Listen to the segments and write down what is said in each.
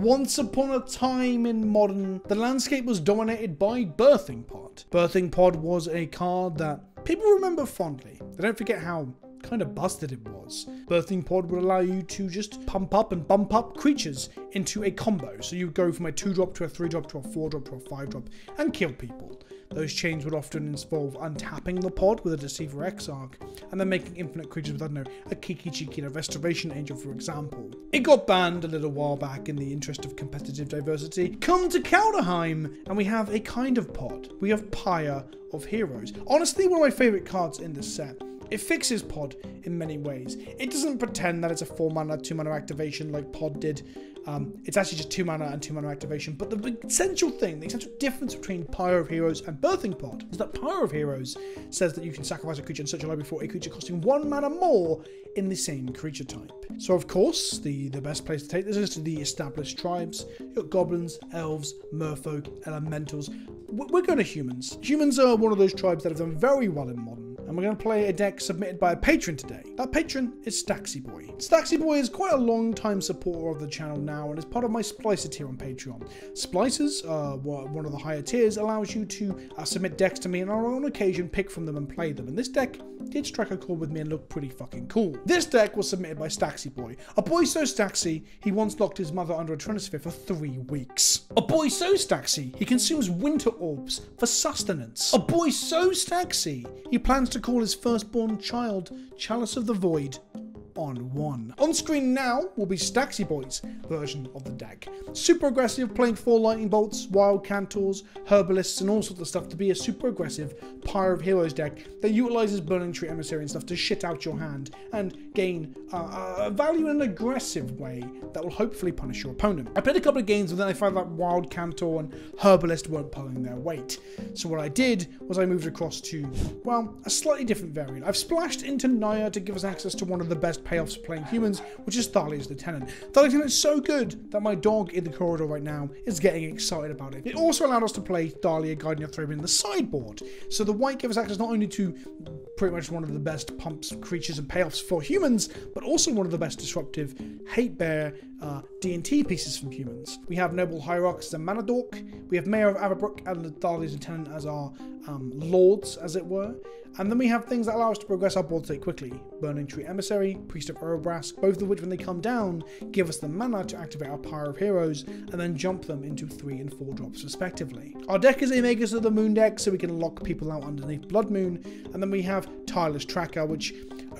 Once upon a time in modern, the landscape was dominated by Birthing Pod. Birthing Pod was a card that people remember fondly. They don't forget how kind of busted it was. Birthing Pod would allow you to just pump up and bump up creatures into a combo. So you would go from a 2 drop to a 3 drop to a 4 drop to a 5 drop and kill people. Those chains would often involve untapping the pod with a Deceiver Exarch, and then making infinite creatures with, I don't know, a Kiki-Jiki, a Restoration Angel, for example. It got banned a little while back in the interest of competitive diversity. Come to Kaldheim, and we have a kind of pod. We have Pyre of Heroes. Honestly, one of my favourite cards in this set. It fixes Pod in many ways. It doesn't pretend that it's a 4 mana, 2 mana activation like Pod did. Um, it's actually just 2 mana and 2 mana activation. But the essential thing, the essential difference between Pyre of Heroes and Birthing Pod is that Pyre of Heroes says that you can sacrifice a creature and search a library for a creature costing 1 mana more in the same creature type. So of course, the, the best place to take this is to the established tribes. You've got goblins, elves, merfolk, elementals. We're going to humans. Humans are one of those tribes that have done very well in modern and we're going to play a deck submitted by a patron today. That patron is Staxi Boi. Staxi Boi is quite a long time supporter of the channel now and is part of my Splicer tier on Patreon. Splicers, uh, one of the higher tiers, allows you to uh, submit decks to me and on occasion pick from them and play them. And this deck did strike a chord with me and look pretty fucking cool. This deck was submitted by Staxi Boi. A boy so Staxy, he once locked his mother under a trinisphere for three weeks. A boy so Staxy, he consumes winter orbs for sustenance. A boy so Staxy, he plans to call his firstborn child Chalice of the Void on one. On screen now will be Staxi Boi's version of the deck. Super aggressive, playing four lightning bolts, wild cantors, herbalists, and all sorts of stuff to be a super aggressive Pyre of Heroes deck that utilizes Burning Tree Emissary and stuff to shit out your hand and gain uh, a value in an aggressive way that will hopefully punish your opponent. I played a couple of games and then I found that wild cantor and herbalist weren't pulling their weight. So what I did was I moved across to, well, a slightly different variant. I've splashed into Naya to give us access to one of the best payoffs for playing humans, which is Thalia's Lieutenant. Thalia's Lieutenant is so good that my dog in the corridor right now is getting excited about it. It also allowed us to play Thalia Guardian of Thraben in the sideboard. So the white gives access not only to pretty much one of the best pumps, creatures, and payoffs for humans, but also one of the best disruptive hate bear uh, D&T pieces from humans. We have Noble Hierarchs as a mana dork, we have Mayor of Avabruck and the Thalia's Lieutenant as our um, lords, as it were, and then we have things that allow us to progress our board state quickly. Burning Tree Emissary, Priest of Urabrask, both of which when they come down, give us the mana to activate our Pyre of Heroes, and then jump them into 3 and 4 drops respectively. Our deck is a Magus of the Moon deck, so we can lock people out underneath Blood Moon, and then we have Tireless Tracker, which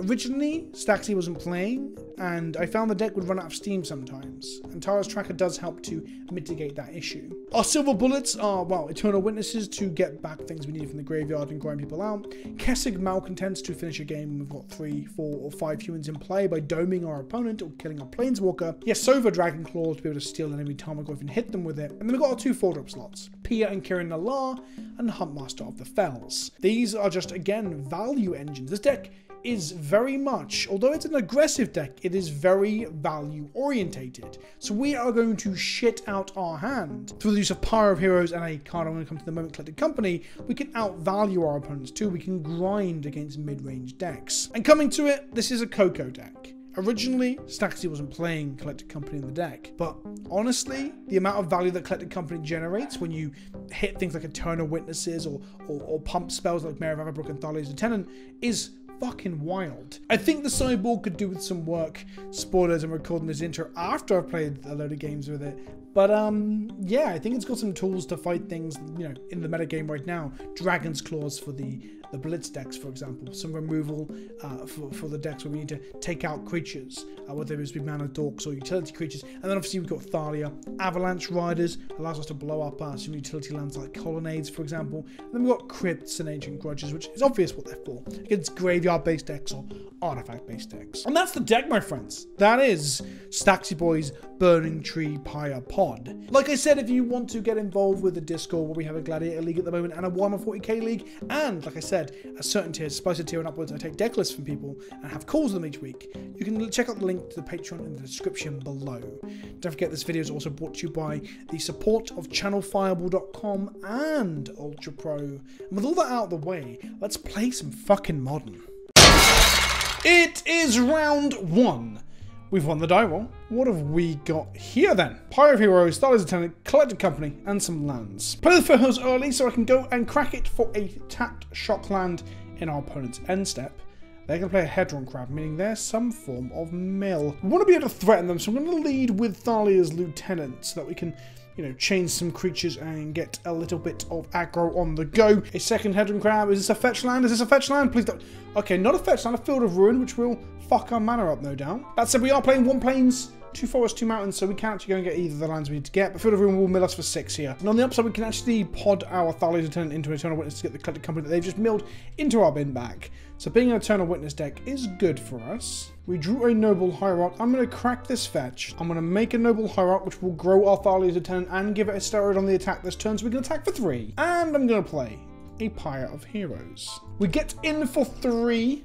Originally, Staxi wasn't playing, and I found the deck would run out of steam sometimes, and Tireless Tracker does help to mitigate that issue. Our silver bullets are, well, Eternal Witnesses to get back things we need from the graveyard and grind people out, Kessig Malcontents to finish a game when we've got three, four, or five humans in play by doming our opponent or killing our Planeswalker, Yasova Dragon Claw to be able to steal an enemy Tarmogoyf and hit them with it, and then we've got our two 4-drop slots, Pia and Kiran Nalaar, and Huntmaster of the Fells. These are just, again, value engines. This deck is very much, although it's an aggressive deck, it is very value orientated. So we are going to shit out our hand. Through the use of Pyre of Heroes and a card I'm going to come to the moment, Collected Company, we can outvalue our opponents too. We can grind against mid-range decks. And coming to it, this is a Coco deck. Originally, Staxi wasn't playing Collected Company in the deck, but honestly, the amount of value that Collected Company generates when you hit things like Eternal Witnesses or, or, or pump spells like Mayor of and Thalia's Lieutenant is fucking wild. I think the sideboard could do with some work. Spoilers, I'm recording this intro after I've played a load of games with it. But um, yeah, I think it's got some tools to fight things, you know, in the metagame right now. Dragon's Claws for the the Blitz decks, for example. Some removal uh, for, for the decks where we need to take out creatures, uh, whether it's be mana dorks or utility creatures. And then obviously we've got Thalia. Avalanche Riders allows us to blow up uh, some utility lands like Colonnades, for example. And then we've got Crypts and Ancient Grudges, which is obvious what they're for. Against graveyard-based decks or artifact-based decks. And that's the deck, my friends. That is Staxi Boi's Burning Tree Pyre Pod. Like I said, if you want to get involved with the Discord where we have a Gladiator League at the moment and a Warhammer 40k League, and like I said, a certain tier, Splicer tier and upwards, I take deck lists from people and have calls with them each week. You can check out the link to the Patreon in the description below. Don't forget this video is also brought to you by the support of channelfireball.com and Ultra Pro. And with all that out of the way, let's play some fucking modern. It is round one we've won the die roll. What have we got here then? Pyre of Heroes, Thalia's Lieutenant, Collected Company, and some lands. Play the foothills early so I can go and crack it for a tapped shock land in our opponent's end step. They're going to play a Hedron Crab, meaning they're some form of mill. We want to be able to threaten them, so I'm going to lead with Thalia's Lieutenant so that we can you know, change some creatures and get a little bit of aggro on the go. A second Hedron Crab. Is this a fetch land? Is this a fetch land? Please don't. Okay, not a fetch land, a Field of Ruin, which will fuck our mana up, no doubt. That said, we are playing one plains two forests, two mountains, so we can actually go and get either of the lands we need to get. But Field of Ruin will mill us for six here. And on the upside, we can actually pod our Thalia's Lieutenant into Eternal Witness to get the collected company that they've just milled into our bin back. So being an Eternal Witness deck is good for us. We drew a Noble Hierarch. I'm going to crack this fetch. I'm going to make a Noble Hierarch, which will grow our Thalia's Lieutenant and give it a steroid on the attack this turn, so we can attack for three. And I'm going to play a Pyre of Heroes. We get in for three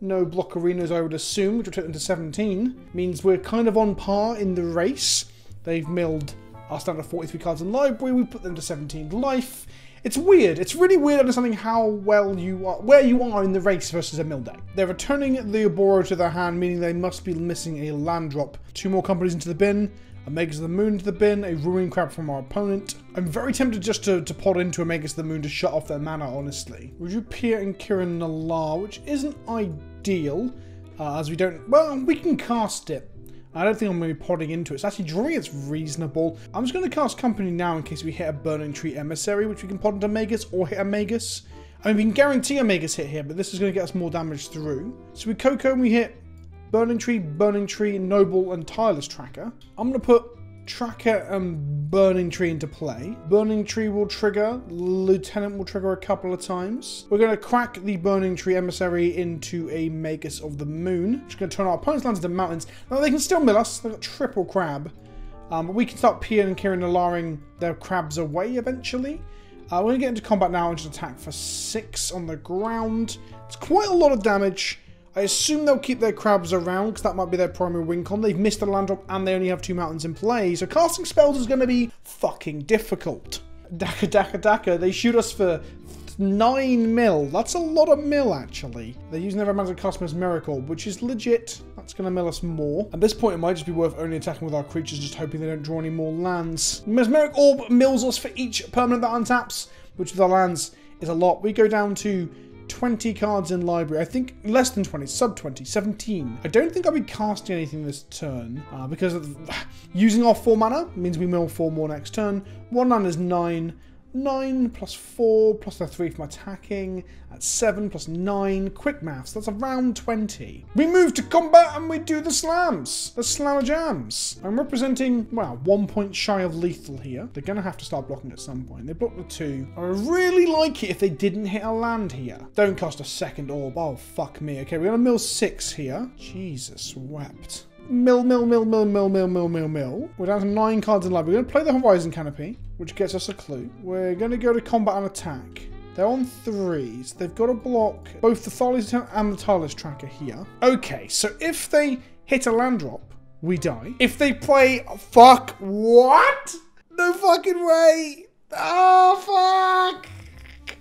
no block arenas, I would assume, which will take them to 17, means we're kind of on par in the race. They've milled our standard 43 cards in library, we put them to 17 life. It's weird. It's really weird understanding how well you are, where you are in the race versus a mill deck. They're returning the Oboro to their hand, meaning they must be missing a land drop. Two more companies into the bin, a Magus of the Moon to the bin, a Ruin Crab from our opponent. I'm very tempted just to, to pod into a Magus of the Moon to shut off their mana, honestly. Drew Pia and Kiran Nalaar, which isn't ideal, uh, as we don't... Well, we can cast it. I don't think I'm going to be podding into it. It's actually drawing it's reasonable. I'm just going to cast Company now in case we hit a Burning Tree Emissary, which we can pod into Magus or hit a Magus. I mean, we can guarantee a Magus hit here, but this is going to get us more damage through. So we Coco and we hit Burning Tree, Burning Tree, Noble, and Tireless Tracker. I'm going to put Tracker and Burning Tree into play. Burning Tree will trigger, Lieutenant will trigger a couple of times. We're going to crack the Burning Tree Emissary into a Magus of the Moon, which is going to turn our opponent's lands into mountains. Now they can still mill us, they've got triple crab. Um, but we can start peeing and Kiran Nalaaring their crabs away eventually. Uh, we're going to get into combat now and just attack for six on the ground. It's quite a lot of damage. I assume they'll keep their crabs around because that might be their primary win con. They've missed a land drop and they only have two mountains in play, so casting spells is going to be fucking difficult. Daka Daka Daka, they shoot us for 9 mil. That's a lot of mil, actually. They're using their Romantic Cosmos Miracle, which is legit. That's going to mill us more. At this point, it might just be worth only attacking with our creatures, just hoping they don't draw any more lands. Mesmeric Orb mills us for each permanent that untaps, which with our lands is a lot. We go down to 20 cards in library. I think less than 20, sub 20, 17. I don't think I'll be casting anything this turn uh, because using our 4 mana means we mill 4 more next turn. 1 mana is 9. 9 plus 4 plus the 3 from attacking. That's 7 plus 9. Quick maths, that's around 20. We move to combat and we do the slams. The slammer jams. I'm representing, well, one point shy of lethal here. They're going to have to start blocking at some point. They blocked the 2. I really like it if they didn't hit a land here. Don't cost a second orb. Oh, fuck me. Okay, we're going to mill 6 here. Jesus wept. Mill, mill, mill, mill, mill, mill, mill, mill, mill. We're down to nine cards in life. We're going to play the Horizon Canopy, which gets us a clue. We're going to go to combat and attack. They're on threes. They've got to block both the Thales and the Tireless Tracker here. Okay, so if they hit a land drop, we die. If they play... Fuck. What? No fucking way. Oh, fuck.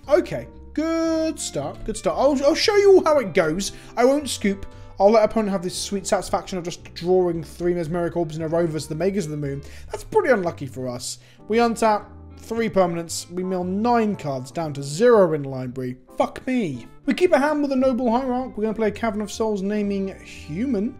Okay. Good start. Good start. I'll, I'll show you all how it goes. I won't scoop. I'll let opponent have this sweet satisfaction of just drawing three Mesmeric Orbs in a row versus the Magus of the Moon. That's pretty unlucky for us. We untap three permanents, we mill nine cards down to zero in the library. Fuck me. We keep a hand with a Noble Hierarch. We're going to play Cavern of Souls naming Human.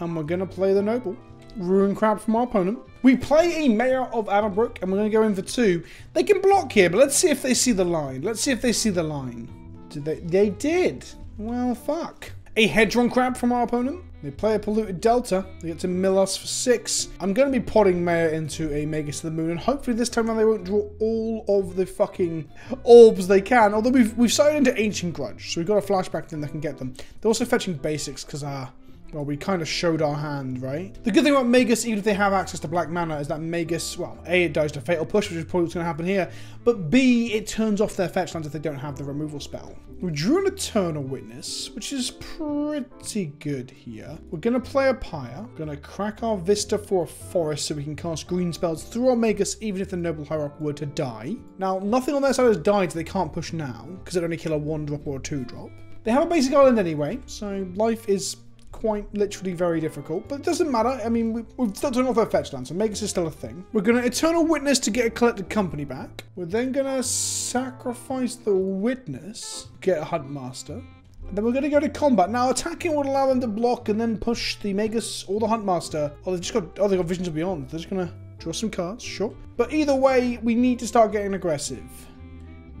And we're going to play the Noble. Ruin Crab from our opponent. We play a Mayor of Avabruck, and we're going to go in for two. They can block here, but let's see if they see the line. Let's see if they see the line. Did they? They did. Well, fuck a Hedron Crab from our opponent. They play a Polluted Delta. They get to mill us for six. I'm going to be potting Mayor into a Magus to the Moon, and hopefully this time around they won't draw all of the fucking orbs they can. Although we've, we've started into Ancient Grudge, so we've got a flashback then they can get them. They're also fetching basics because, uh, well, we kind of showed our hand, right? The good thing about Magus, even if they have access to black mana, is that Magus, well, A, it dies to Fatal Push, which is probably what's going to happen here, but B, it turns off their fetch lands if they don't have the removal spell. We drew an Eternal Witness, which is pretty good here. We're going to play a Pyre. We're going to crack our Vista for a Forest so we can cast green spells through our Magus even if the Noble Hierarch were to die. Now, nothing on their side has died, so they can't push now, because it only kill a 1 drop or a 2 drop. They have a basic island anyway, so life is quite literally very difficult, but it doesn't matter. I mean, we, we've still turned off our fetch land, so Magus is still a thing. We're going to Eternal Witness to get a collected company back. We're then going to sacrifice the Witness, get a Hunt Master. And then we're going to go to combat. Now, attacking would allow them to block and then push the Magus or the Hunt Master. Oh, they've just got, oh, they've got Visions of Beyond. They're just going to draw some cards, sure. But either way, we need to start getting aggressive.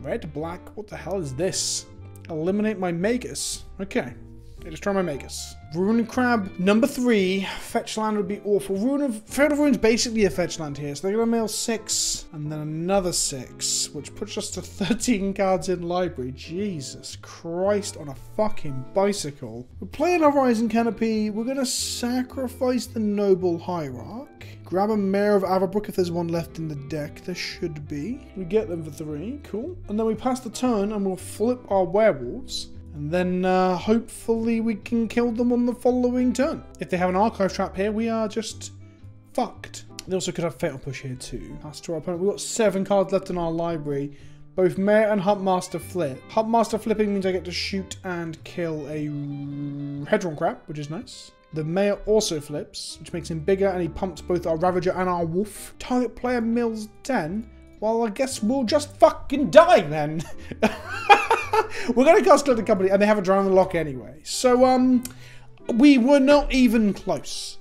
Red, black, what the hell is this? Eliminate my Magus. Okay. Destroy my Magus. Ruin Crab, number three. Fetch land would be awful. Rune of Field of Ruin's basically a fetch land here, so they're gonna mail six and then another six, which puts us to 13 cards in library. Jesus Christ on a fucking bicycle. We're playing Horizon Canopy. We're gonna sacrifice the Noble Hierarch. Grab a Mayor of Avabruck if there's one left in the deck. There should be. We get them for three. Cool. And then we pass the turn and we'll flip our werewolves. And then uh, hopefully we can kill them on the following turn. If they have an archive trap here, we are just fucked. They also could have Fatal Push here too. Pass to our opponent. We've got seven cards left in our library. Both Mayor and Huntmaster flip. Huntmaster flipping means I get to shoot and kill a Hedron Crab, which is nice. The Mayor also flips, which makes him bigger, and he pumps both our Ravager and our Wolf. Target player mills 10. Well, I guess we'll just fucking die then. We're going to cast the Company, and they have a Drown the lock anyway. So, um, we were not even close.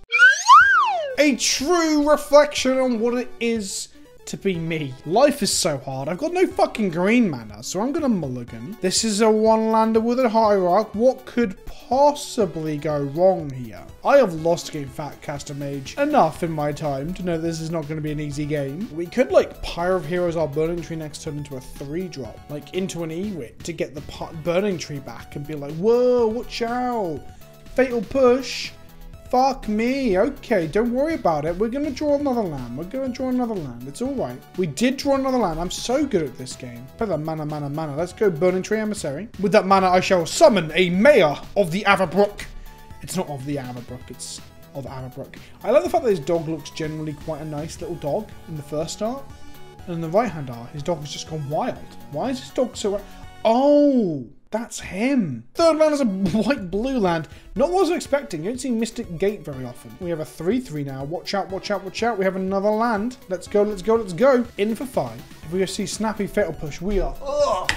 A true reflection on what it is to be me. Life is so hard. I've got no fucking green mana, so I'm gonna mulligan. This is a one-lander with a hierarch. What could possibly go wrong here? I have lost game Fat Caster Mage enough in my time to know this is not to be an easy game. We could like Pyre of Heroes our Burning Tree next turn into a 3-drop, like into an Ewit to get the Burning Tree back and be like, whoa, watch out. Fatal Push. Fuck me. Okay, don't worry about it. We're going to draw another land. We're going to draw another land. It's all right. We did draw another land. I'm so good at this game. Put that mana, mana, mana. Let's go Burning Tree Emissary. With that mana, I shall summon a Mayor of the Avabruck. It's not of the Avabruck. It's of Avabruck. I like the fact that his dog looks generally quite a nice little dog in the first art. And in the right-hand art, his dog has just gone wild. Why is his dog so... Oh! That's him. Third land is a white-blue land. Not what I was expecting. You don't see Mystic Gate very often. We have a 3-3 now. Watch out, watch out, watch out. We have another land. Let's go, let's go, let's go. In for five. If we see Snappy Fatal Push, we are... Ugh.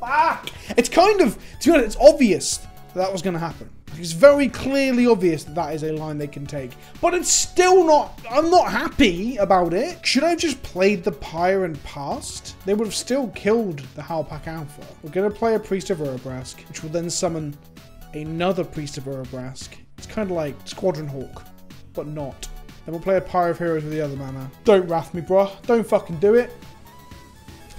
Fuck. It's kind of... To be honest, it's obvious that, that was going to happen. It's very clearly obvious that that is a line they can take. But it's still not... I'm not happy about it. Should I have just played the Pyre and passed? They would have still killed the Howlpack Alpha. We're going to play a Priest of Urabrask, which will then summon another Priest of Urabrask. It's kind of like Squadron Hawk, but not. Then we'll play a Pyre of Heroes with the other mana. Don't wrath me, bruh. Don't fucking do it.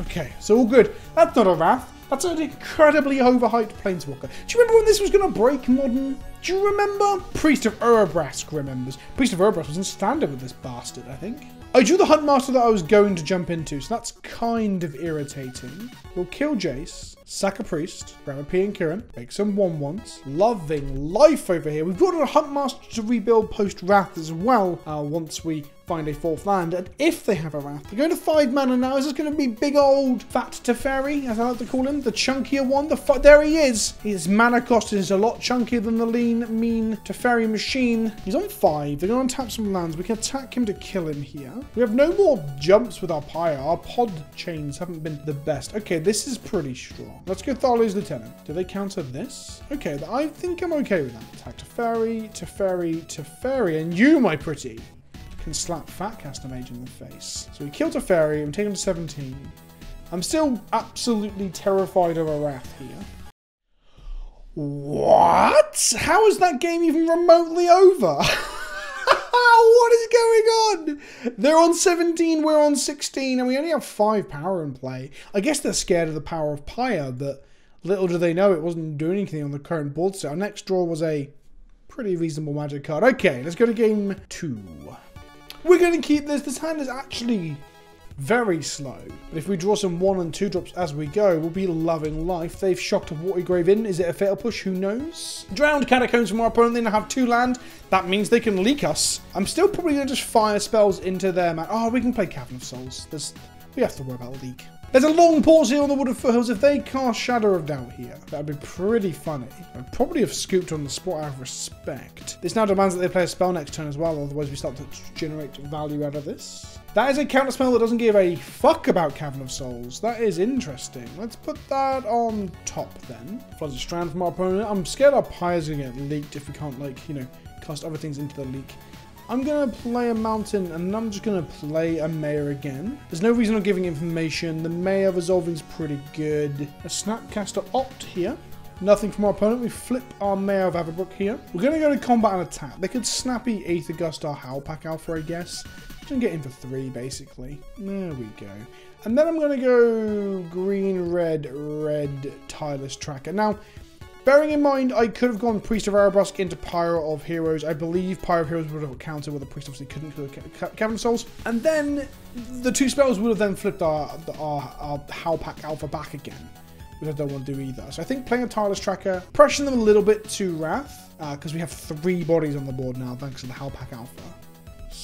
Okay, so all good. That's not a wrath. That's an incredibly overhyped Planeswalker. Do you remember when this was going to break Modern? Do you remember? Priest of Urabrask remembers. Priest of Urabrask was in standard with this bastard, I think. I drew the Huntmaster that I was going to jump into, so that's kind of irritating. We'll kill Jace, sack a priest, grab a P and Kiran, make some one ones. Loving life over here. We've got a Huntmaster to rebuild post Wrath as well uh, once we find a fourth land, and if they have a Wrath, they're going to five mana now. Is this going to be big old Fat Teferi, as I like to call him? The chunkier one? The There he is! His mana cost is a lot chunkier than the lean, mean Teferi machine. He's on five. They're going to tap some lands. We can attack him to kill him here. We have no more jumps with our Pyre. Our pod chains haven't been the best. Okay, this is pretty strong. Let's go Thalia's Lieutenant. Do they counter this? Okay, I think I'm okay with that. Attack Teferi, Teferi, Teferi, and you, my pretty can slap Fat Caster Mage in the face. So we killed a Teferi, I'm taking to 17. I'm still absolutely terrified of a Wrath here. What? How is that game even remotely over? what is going on? They're on 17, we're on 16, and we only have 5 power in play. I guess they're scared of the power of Pyre, but little do they know it wasn't doing anything on the current board set. Our next draw was a pretty reasonable magic card. Okay, let's go to game 2. We're going to keep this. This hand is actually very slow. But if we draw some one and two drops as we go, we'll be loving life. They've shocked a watery grave in. Is it a fatal push? Who knows? Drowned catacombs from our opponent. They now have two land. That means they can leak us. I'm still probably going to just fire spells into their man. Oh, ah, we can play Cavern of Souls. There's, we have to worry about leak. There's a long pause here on the Wooded Foothills. If they cast Shadow of Doubt here, that'd be pretty funny. I'd probably have scooped on the spot out of respect. This now demands that they play a spell next turn as well, otherwise we start to generate value out of this. That is a counter spell that doesn't give a fuck about Cavern of Souls. That is interesting. Let's put that on top then. Flooded Strand from our opponent. I'm scared our pyre's gonna get leaked if we can't like, you know, cast other things into the leak. I'm going to play a mountain and I'm just going to play a mayor again. There's no reason of giving information. The mayor resolving is pretty good. A snapcaster opt here. Nothing from our opponent. We flip our Mayor of Avabruck here. We're going to go to combat and attack. They could snappy Aether Gust our Howlpack Alpha, I guess. Just get in for three, basically. There we go. And then I'm going to go green, red, red, tireless tracker. Now, Bearing in mind, I could have gone Priest of Urabrask into Pyre of Heroes. I believe Pyre of Heroes would have countered with the Priest obviously couldn't kill Cavern Souls. And then the two spells would have then flipped our, our, our Alpha back again, which I don't want to do either. So I think playing a Tireless Tracker, pressuring them a little bit to Wrath, because uh, we have three bodies on the board now thanks to the Howlpack Alpha.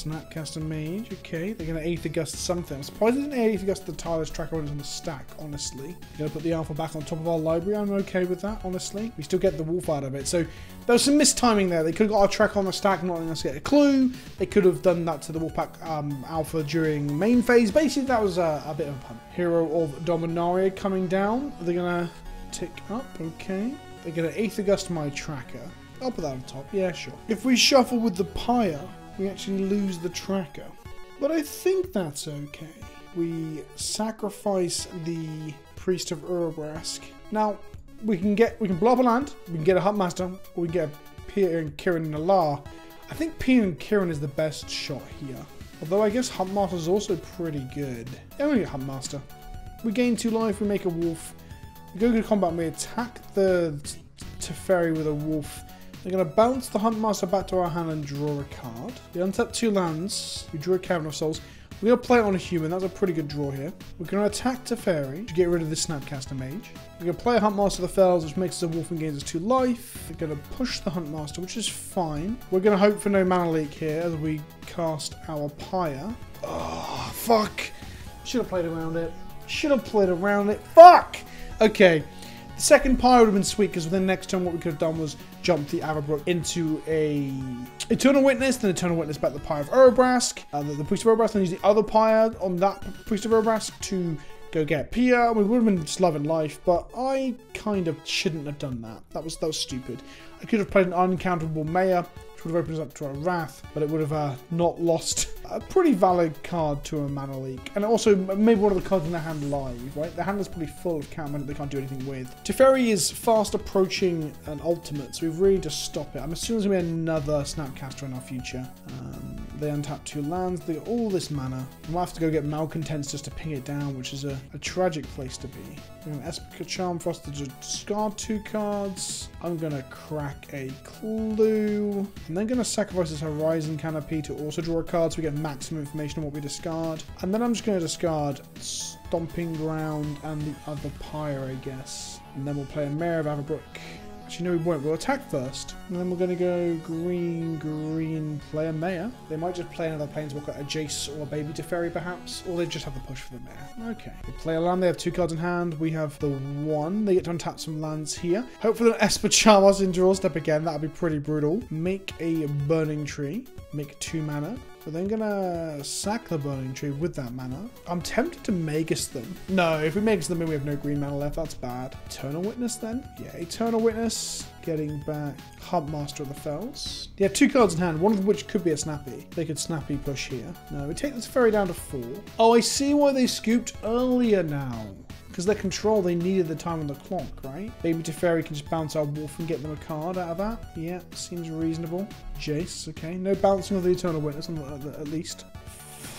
Snapcaster Mage, okay. They're going to Aether Gust something. I'm surprised they didn't Aether Gust the Tireless Tracker when on the stack, honestly. Going to put the Alpha back on top of our library. I'm okay with that, honestly. We still get the Wolf out of it. So there was some mistiming there. They could have got our Tracker on the stack, not letting us get a clue. They could have done that to the Wolfpack um, Alpha during main phase. Basically, that was a, a bit of a pun. Hero of Dominaria coming down. They're going to tick up, okay. They're going to Aether Gust my tracker. I'll put that on top. Yeah, sure. If we shuffle with the Pyre, we actually lose the tracker. But I think that's okay. We sacrifice the Priest of Urabrask. Now, we can get we can blow up a land, we can get a Huntmaster, or we get Pia and Kiran Nalaar. I think Pir and Kiran is the best shot here. Although I guess Huntmaster is also pretty good. Yeah, we get Huntmaster. We gain two life, we make a wolf. We go to combat, we attack the Teferi with a wolf we're going to bounce the Huntmaster back to our hand and draw a card. We untap two lands. We draw a Cavern of Souls. We're going to play it on a human. That's a pretty good draw here. We're going to attack Teferi to get rid of this Snapcaster Mage. We're going to play a Huntmaster of the Fells, which makes us a wolf and gains us two life. We're going to push the Huntmaster, which is fine. We're going to hope for no mana leak here as we cast our Pyre. Oh, fuck. Should have played around it. Should have played around it. Fuck! Okay. The second pie would have been sweet because then next turn what we could have done was jump the Avabruck into a Eternal Witness, then Eternal Witness back the Pyre of Urabrask, uh, the, the Priest of Urabrask, then use the other Pyre on that Priest of Urabrask to go get Pia. We would have been just loving life, but I kind of shouldn't have done that. That was that was stupid. I could have played an uncountable Mayor, which would have opened us up to a Wrath, but it would have uh, not lost a pretty valid card to a mana leak. And also maybe one of the cards in the hand live, right? The hand is probably full of counter that they can't do anything with. Teferi is fast approaching an ultimate, so we've really just stop it. I'm assuming there's going to be another Snapcaster in our future. Um, they untap two lands, they get all this mana. We'll have to go get Malcontents just to ping it down, which is a, a tragic place to be. We're going to Esper Charm us to discard two cards. I'm going to crack a Clue. I'm then going to sacrifice this Horizon Canopy to also draw a card so we get maximum information on what we discard. And then I'm just going to discard Stomping Ground and the other Pyre, I guess. And then we'll play a Mayor of Avabruck. Actually, no, we won't. We'll attack first. And then we're going to go green, green, play a Mayor. They might just play another Planeswalker, a Jace or a Baby Teferi, perhaps. Or they just have the push for the Mayor. Okay. They play a land. They have two cards in hand. We have the one. They get to untap some lands here. Hopefully, an Esper Chalmers in draw step again. That would be pretty brutal. Make a Burning Tree. Make two mana. We're then gonna sack the Burning Tree with that mana. I'm tempted to Magus them. No, if we Magus them, and we have no green mana left. That's bad. Eternal Witness then? Yeah, Eternal Witness. Getting back Huntmaster of the Fells. They have two cards in hand, one of which could be a Snappy. They could Snappy push here. No, we take this ferry down to four. Oh, I see why they scooped earlier now because their control, they needed the time on the clock, right? Baby Teferi can just bounce our wolf and get them a card out of that. Yeah, seems reasonable. Jace, okay. No bouncing of the Eternal Witness, at least.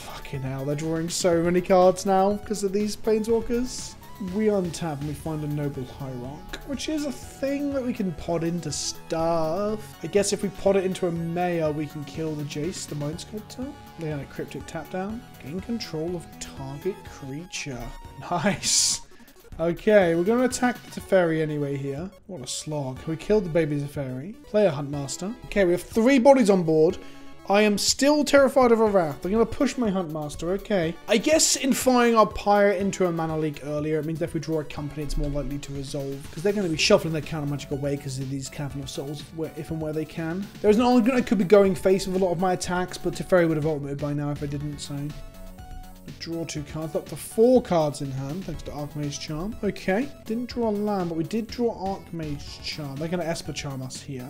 Fucking hell, they're drawing so many cards now because of these Planeswalkers. We untap and we find a Noble Hierarch, which is a thing that we can pod into stuff. I guess if we pod it into a Mayor, we can kill the Jace, the Mind Sculptor. They had a Cryptic tap down. Gain control of target creature. Nice. Okay, we're going to attack the Teferi anyway here. What a slog. We killed the baby Teferi. Play a Huntmaster. Okay, we have three bodies on board. I am still terrified of a Wrath. I'm going to push my Huntmaster, okay. I guess in firing our Pirate into a mana leak earlier, it means that if we draw a company, it's more likely to resolve. Because they're going to be shuffling their counter magic away because of these Cavern of Souls if and where they can. There's an argument I could be going face with a lot of my attacks, but Teferi would have ultimated by now if I didn't, so... Draw two cards, up to four cards in hand, thanks to Archmage Charm. Okay, didn't draw a land, but we did draw Archmage Charm. They're going to Esper Charm us here.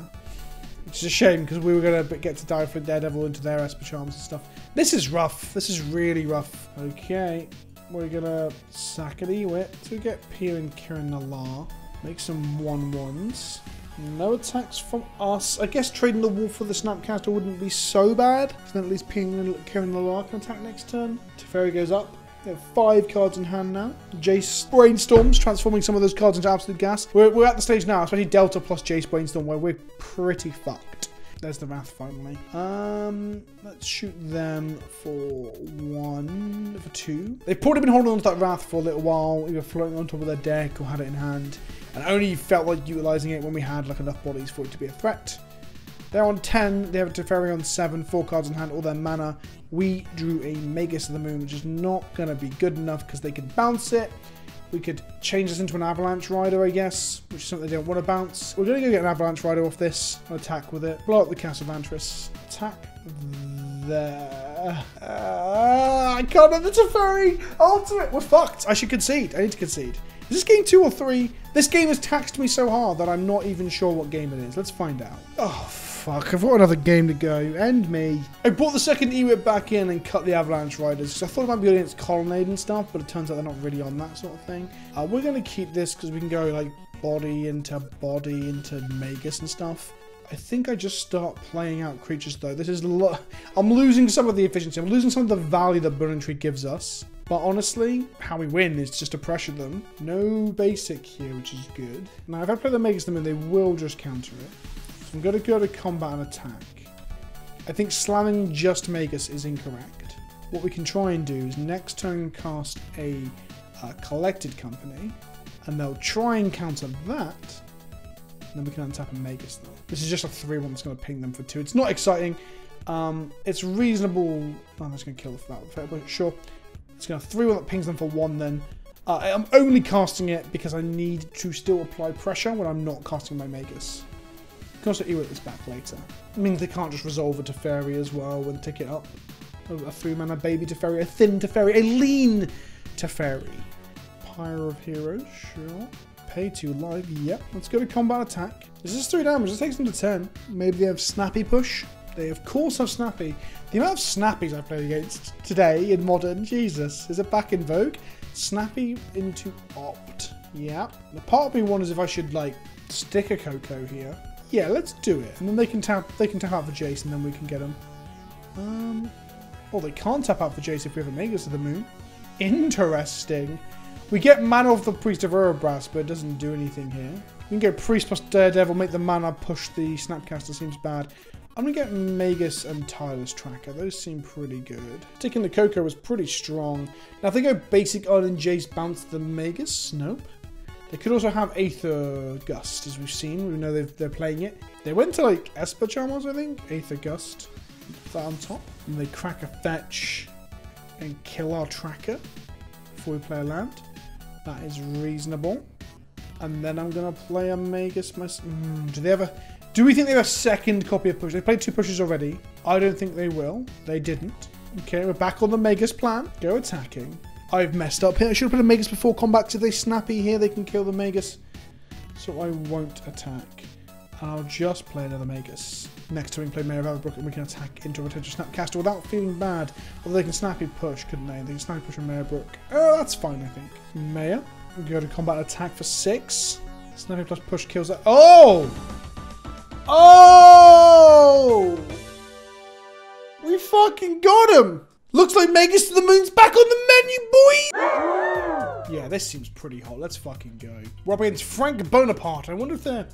Which is a shame, because we were going to get to Dire Fleet Daredevil into their Esper Charms and stuff. This is rough. This is really rough. Okay, we're going to sack it Ewit to get Pia and Kiran Nalaar. Make some 1-1s. No attacks from us. I guess trading the wolf for the Snapcaster wouldn't be so bad. Then at least Pia and Kiran Nalaar can attack next turn. Teferi goes up. We have five cards in hand now. Jace Brainstorms, transforming some of those cards into absolute gas. We're, we're at the stage now, especially Delta plus Jace Brainstorm, where we're pretty fucked. There's the Wrath finally. Um, let's shoot them for one, for two. They've probably been holding on to that Wrath for a little while, either floating on top of their deck or had it in hand, and only felt like utilizing it when we had like enough bodies for it to be a threat. They're on 10, they have a Teferi on 7, 4 cards in hand, all their mana. We drew a Magus of the Moon, which is not going to be good enough because they can bounce it. We could change this into an Avalanche Rider, I guess, which is something they don't want to bounce. We're going to go get an Avalanche Rider off this, and attack with it, blow up the Castle Vantress, attack there. Uh, I can't have the Teferi ultimate. We're fucked. I should concede. I need to concede. Is this game two or three? This game has taxed me so hard that I'm not even sure what game it is. Let's find out. Oh, fuck. I've got another game to go. End me. I brought the second Ewit back in and cut the Avalanche Riders because I thought it might be against Colonnade and stuff, but it turns out they're not really on that sort of thing. Uh, we're going to keep this because we can go like body into body into Magus and stuff. I think I just start playing out creatures though. This is a. I'm losing some of the efficiency. I'm losing some of the value that Burning Tree gives us. But honestly, how we win is just to pressure them. No basic here, which is good. Now, if I play the Magus them they will just counter it. So I'm going to go to combat and attack. I think slamming just Magus is incorrect. What we can try and do is next turn cast a uh, collected company, and they'll try and counter that, then we can untap and Magus. This is just a 3-1 that's going to ping them for 2. It's not exciting. Um, it's reasonable. Oh, I'm just going to kill the but sure. It's going to 3-1 that pings them for 1 then. Uh, I'm only casting it because I need to still apply pressure when I'm not casting my Magus. You can also Ewit this back later. Means they can't just resolve a Teferi as well and tick it up. A three mana baby Teferi, a thin Teferi, a lean Teferi. Pyre of Heroes, sure. Pay to live, yep. Let's go to combat attack. This is 3 damage, this takes them to 10. Maybe they have Snappy Push. They of course have Snappy. The amount of Snappies I've played against today in Modern, Jesus, is it back in vogue? Snappy into Opt. Yeah. The part of me wonders if I should like stick a Coco here. Yeah, let's do it. And then they can tap they can tap out for Jace and then we can get them. Um well they can't tap out for Jace if we have Magus of the Moon. Interesting. We get mana off the Priest of Urabrask, but it doesn't do anything here. We can go Priest plus Daredevil, make the mana push the Snapcaster, seems bad. I'm to get Magus and Tireless Tracker. Those seem pretty good. Taking the Coco was pretty strong. Now, if they go basic Island Jace, bounce the Magus. Nope. They could also have Aether Gust, as we've seen. We know they're playing it. They went to, like, Esper Charmers, I think. Aether Gust. Put that on top. And they crack a Fetch and kill our Tracker before we play a land. That is reasonable. And then I'm going to play a Magus. Mm, do they ever... Do we think they have a second copy of Push? They played two pushes already. I don't think they will. They didn't. Okay, we're back on the Magus plan. Go attacking. I've messed up here. I should have put a Magus before combat if they snappy here, they can kill the Magus. So I won't attack. And I'll just play another Magus. Next time we play Mayor of Avabruck and we can attack into a potential Snapcaster without feeling bad. Although they can snappy push, couldn't they? They can snappy push on Mayor Brook. Oh, that's fine, I think. Mayor. We go to combat attack for six. Snappy plus push kills that. Oh! Oh! We fucking got him! Looks like Magus to the Moon's back on the menu, boy! Yeah, this seems pretty hot. Let's fucking go. Against Frank Bonaparte. I wonder if they're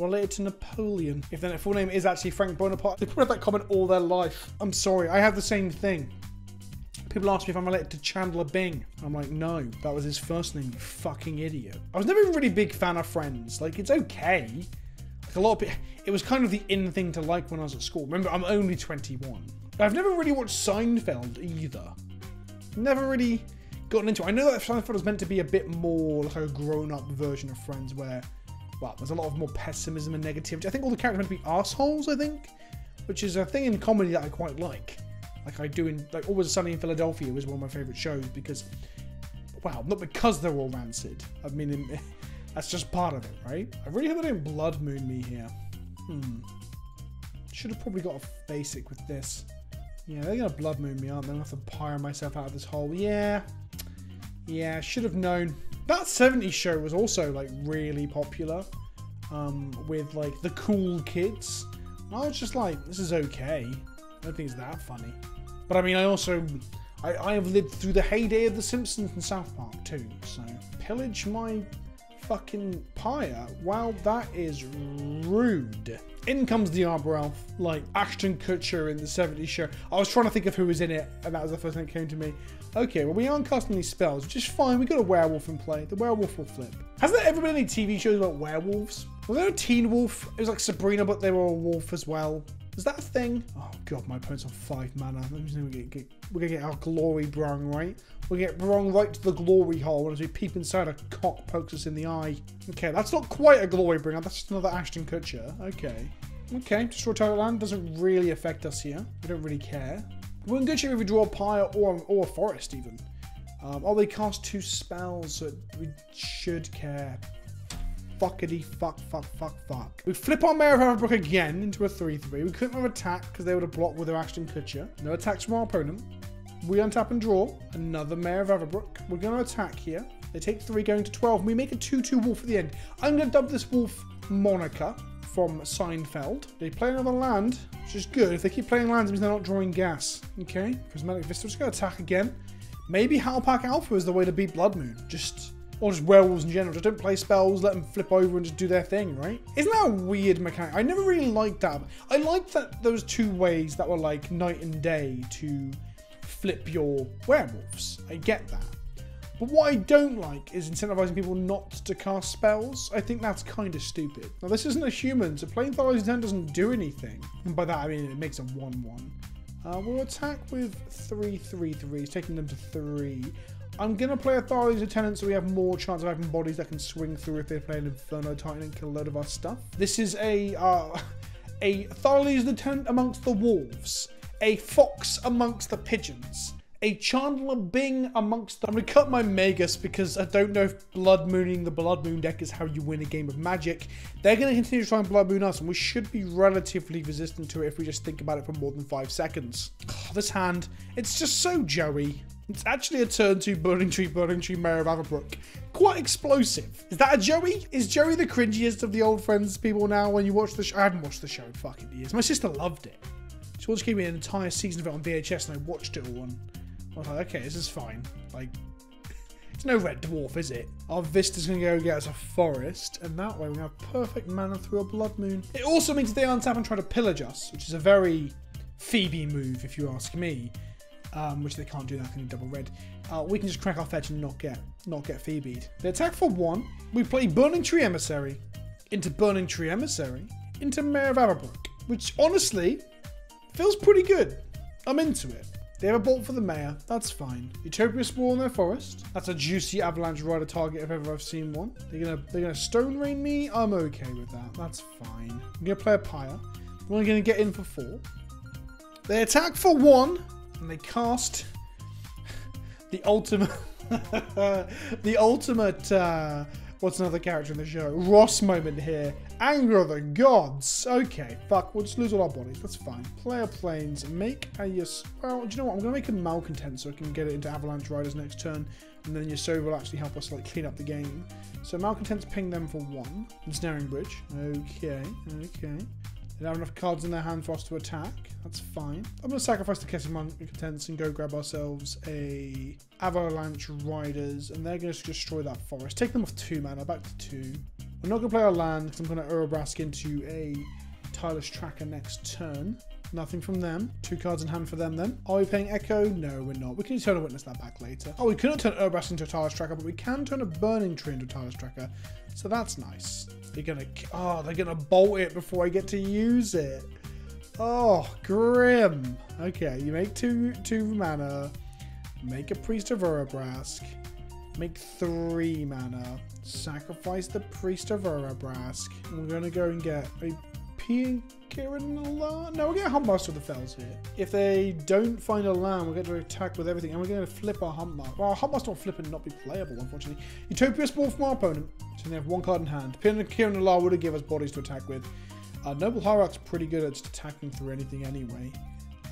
related to Napoleon. If their full name is actually Frank Bonaparte. They probably have that comment all their life. I'm sorry, I have the same thing. People ask me if I'm related to Chandler Bing. I'm like, no, that was his first name, you fucking idiot. I was never even really big fan of Friends. Like, it's okay a lot of people, it was kind of the in thing to like when I was at school. Remember, I'm only 21. I've never really watched Seinfeld either. Never really gotten into it. I know that Seinfeld was meant to be a bit more like a grown-up version of Friends where, well, there's a lot of more pessimism and negativity. I think all the characters are meant to be assholes, I think, which is a thing in comedy that I quite like. Like I do in, like Always Sunny in Philadelphia was one of my favourite shows because, wow, not because they're all rancid. I mean, that's just part of it, right? I really hope they don't blood moon me here. Hmm. Should have probably got a basic with this. Yeah, they're gonna blood moon me, aren't they? I'm gonna have to pyre myself out of this hole. Yeah. Yeah, should have known. That 70s show was also like really popular. Um, with like the cool kids. I was just like, this is okay. I don't think it's that funny. But I mean, I also, I, I have lived through the heyday of The Simpsons and South Park too. So pillage my fucking pyre. Wow, that is rude. In comes the Arbor Elf, like Ashton Kutcher in the 70s show. I was trying to think of who was in it, and that was the first thing that came to me. Okay, well, we aren't casting these spells, which is fine. We got a werewolf in play. The werewolf will flip. Has there ever been any TV shows about werewolves? Was there a Teen Wolf? It was like Sabrina, but they were a wolf as well. Is that a thing? Oh god, my opponent's on five mana. We're gonna get, we're gonna get our glory brung, right? We get brung right to the glory hole as we peep inside a cock pokes us in the eye. Okay, that's not quite a glory bringer, that's just another Ashton Kutcher. Okay. Okay, destroy target land doesn't really affect us here. We don't really care. We're in good shape if we draw a pyre or, or a forest even. Um, oh, they cast two spells, so we should care fuckity fuck fuck fuck fuck. We flip our Mayor of Avabruck again into a 3-3. We couldn't have attacked because they would have blocked with their Ashton Kutcher. No attacks from our opponent. We untap and draw another Mayor of Avabruck. We're going to attack here. They take three going to 12 and we make a 2-2 wolf at the end. I'm going to dub this wolf Monica from Seinfeld. They play another land, which is good. If they keep playing lands, it means they're not drawing gas. Okay, Prismatic Vista, just going to attack again. Maybe Howlpack Alpha is the way to beat Blood Moon. Just or just werewolves in general. Just don't play spells, let them flip over and just do their thing, right? Isn't that a weird mechanic? I never really liked that. I liked that those two ways that were like night and day to flip your werewolves. I get that. But what I don't like is incentivizing people not to cast spells. I think that's kind of stupid. Now, this isn't a human, so playing Thalia's Lieutenant doesn't do anything. And by that, I mean it makes a 1-1. Uh, we'll attack with 3 3 3s, taking them to 3. I'm going to play a Thalia's Lieutenant so we have more chance of having bodies that can swing through if they play an Inferno Titan and kill a load of our stuff. This is a, uh, a Thalia's Lieutenant amongst the wolves, a fox amongst the pigeons, a Chandler Bing amongst. I'm to cut my Magus because I don't know if Blood Mooning the Blood Moon deck is how you win a game of Magic. They're to continue to try and Blood Moon us, and we should be relatively resistant to it if we just think about it for more than five seconds. Oh, this hand, it's just so Joey. It's actually a turn to Burning Tree, Burning Tree, Mayor of Avabruck. Quite explosive. Is that a Joey? Is Joey the cringiest of the old Friends people now when you watch the show? I haven't watched the show in fucking years. My sister loved it. She once gave me an entire season of it on VHS and I watched it all and I was like, okay, this is fine. Like, it's no red dwarf, is it? Our Vista's gonna go get us a forest, and that way we have perfect mana through a blood moon. It also means they untap and try to pillage us, which is a very Phoebe move, if you ask me um, which they can't do that can double red. Uh, we can just crack our fetch and not get not get Phoebe'd. They attack for one. We play Burning Tree Emissary into Burning Tree Emissary into Mayor of Avabruck, which honestly feels pretty good. I'm into it. They have a bolt for the mayor, that's fine. Utopia in their forest. That's a juicy avalanche rider target if ever I've seen one. They're gonna they're gonna stone rain me. I'm okay with that. That's fine. I'm gonna play a pyre. We're only gonna get in for four. They attack for one and they cast the ultimate, the ultimate, uh, what's another character in the show? Ross moment here. Anger of the gods. Okay, fuck, we'll just lose all our bodies. That's fine. Player planes, make a yes. Well, do you know what? I'm gonna make a malcontent so I can get it into Avalanche Riders next turn, and then your Yasova will actually help us like clean up the game. So malcontents ping them for one. Ensnaring Bridge. Okay, okay. They don't have enough cards in their hand for us to attack. That's fine. I'm going to sacrifice the Kessig Malcontents and go grab ourselves a Avalanche Riders, and they're going to destroy that forest. Take them off two mana, back to two. We're not going to play our land because I'm going to Urabrask into a Tireless Tracker next turn. Nothing from them. Two cards in hand for them then. Are we playing Echo? No, we're not. We can turn a Witness that back later. Oh, we couldn't turn Urabrask into a Tireless Tracker, but we can turn a Burning Tree into a Tireless Tracker. So that's nice. They're gonna, oh, they're gonna bolt it before I get to use it. Oh, grim. Okay, you make two two mana, make a Priest of Urabrask, make three mana, sacrifice the Priest of Urabrask. We're gonna go and get a P Kiran No, we're getting Huntmaster of the Fells here. If they don't find a land, we're going to attack with everything, and we're going to flip our Huntmaster. Well, our Huntmaster will flip and not be playable, unfortunately. Utopia Sprawl from our opponent, so they have one card in hand. Kiran Nalaar would have given us bodies to attack with. Uh, Noble Hierarch's pretty good at just attacking through anything anyway.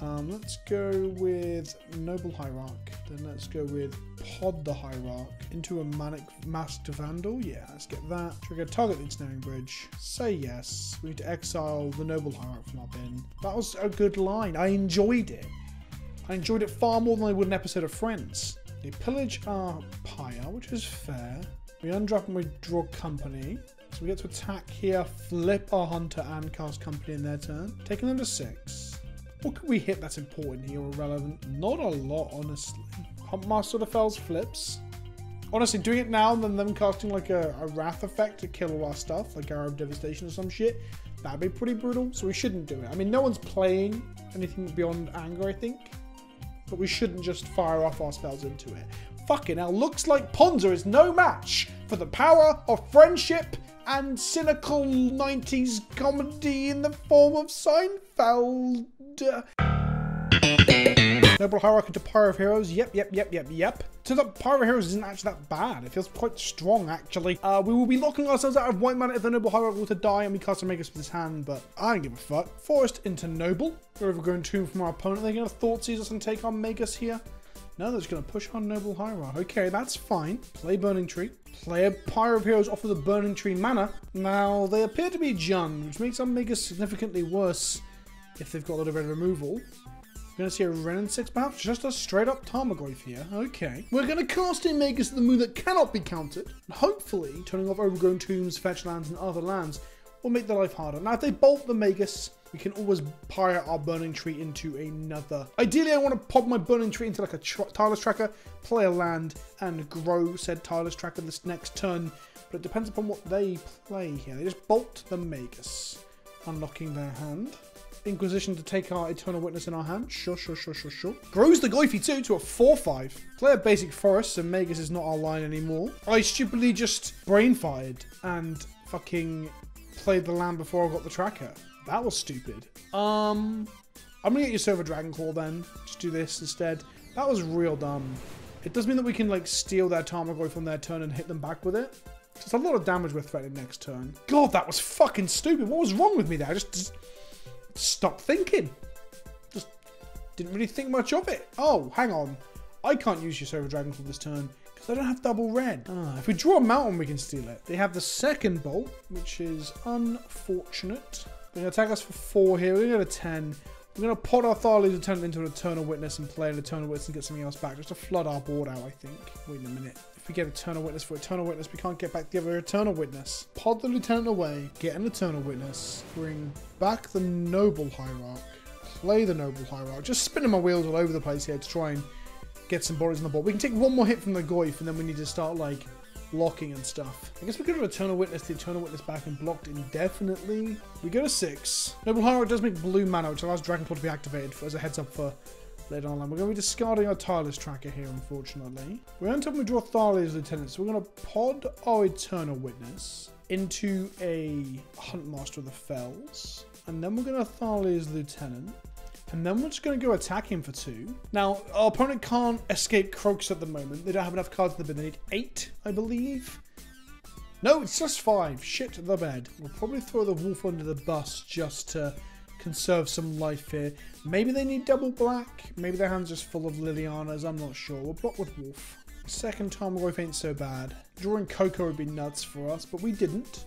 Um, let's go with Noble Hierarch. Then let's go with Pod the Hierarch into a Manic Masked Vandal. Yeah, let's get that. Trigger target the Ensnaring Bridge. Say yes. We need to exile the Noble Hierarch from our bin. That was a good line. I enjoyed it. I enjoyed it far more than I would an episode of Friends. We pillage our pyre, which is fair. We undraft and we draw company. So we get to attack here, flip our hunter and cast company in their turn. Taking them to six. What can we hit that's important here or relevant? Not a lot, honestly. Huntmaster the Fells flips. Honestly, doing it now and then them casting like a, a Wrath effect to kill all our stuff, like Arrow of Devastation or some shit, that'd be pretty brutal, so we shouldn't do it. I mean, no one's playing anything beyond anger, I think. But we shouldn't just fire off our spells into it. Fucking hell, looks like Ponza is no match for the power of friendship and cynical 90s comedy in the form of Seinfeld. Noble Hierarch to Pyre of Heroes. Yep, yep, yep, yep, yep. So the Pyre of Heroes isn't actually that bad. It feels quite strong, actually. Uh, we will be locking ourselves out of white mana if the Noble Hierarch were to die and we cast a Magus with his hand, but I don't give a fuck. Forest into Noble. We're overgrown Tomb from our opponent. They're going to Thoughtseize us and take our Magus here. No, they're just going to push on Noble Hierarch. Okay, that's fine. Play Burning Tree. Play a Pyre of Heroes off of the Burning Tree mana. Now, they appear to be Jund, which makes our Magus significantly worse if they've got a lot of red removal. We're going to see a Wrenn and 6 perhaps, just a straight up Tarmogoyf here. Okay. We're going to cast in Magus the moon that cannot be countered. And hopefully, turning off Overgrown Tombs, Fetch Lands, and other lands will make their life harder. Now, if they bolt the Magus, we can always pyre our Burning Tree into another. Ideally, I want to pop my Burning Tree into like a tra Tireless Tracker, play a land, and grow said Tireless Tracker this next turn. But it depends upon what they play here. They just bolt the Magus, unlocking their hand. Inquisition to take our Eternal Witness in our hand. Sure, sure, sure, sure, sure. Grows the Goyfi too to a 4-5. Play a basic forest, so Magus is not our line anymore. I stupidly just brain fired and fucking played the land before I got the tracker. That was stupid. Um, I'm gonna get your Yasova Dragonclaw then. Just do this instead. That was real dumb. It does mean that we can like steal their Tarmogoyf from their turn and hit them back with it. It's a lot of damage we're threatening next turn. God, that was fucking stupid. What was wrong with me there? I just, just stopped thinking. Just didn't really think much of it. Oh, hang on. I can't use your Silver Dragon for this turn because I don't have double red. Ah, if we draw a mountain, we can steal it. They have the second bolt, which is unfortunate. They're going to attack us for four here. We're going to go to 10. We're going to pot our Thalia's Lieutenant into an Eternal Witness and play an Eternal Witness and get something else back, just to flood our board out, I think. Wait a minute. If we get Eternal Witness for Eternal Witness, we can't get back the other Eternal Witness. Pod the Lieutenant away, get an Eternal Witness, bring back the Noble Hierarch, play the Noble Hierarch. Just spinning my wheels all over the place here to try and get some bodies on the board. We can take one more hit from the Goyf, and then we need to start, like, locking and stuff. I guess we could have Eternal Witness the Eternal Witness back and blocked indefinitely. We go to 6. Noble Hierarch does make blue mana, which allows Dragonfall to be activated for, as a heads up for later on. We're going to be discarding our Tireless Tracker here, unfortunately. We're on top we draw Thalia's Lieutenant, so we're going to pod our Eternal Witness into a Huntmaster of the Fells. And then we're going to Thalia's Lieutenant. And then we're just going to go attack him for two. Now, our opponent can't escape Kroxa at the moment. They don't have enough cards in the bin. They need eight, I believe. No, it's just five. Shit the bed. We'll probably throw the wolf under the bus just to conserve some life here. Maybe they need double black. Maybe their hand's just full of Lilianas. I'm not sure. We'll block with wolf. Second time Royf ain't so bad. Drawing Coco would be nuts for us, but we didn't.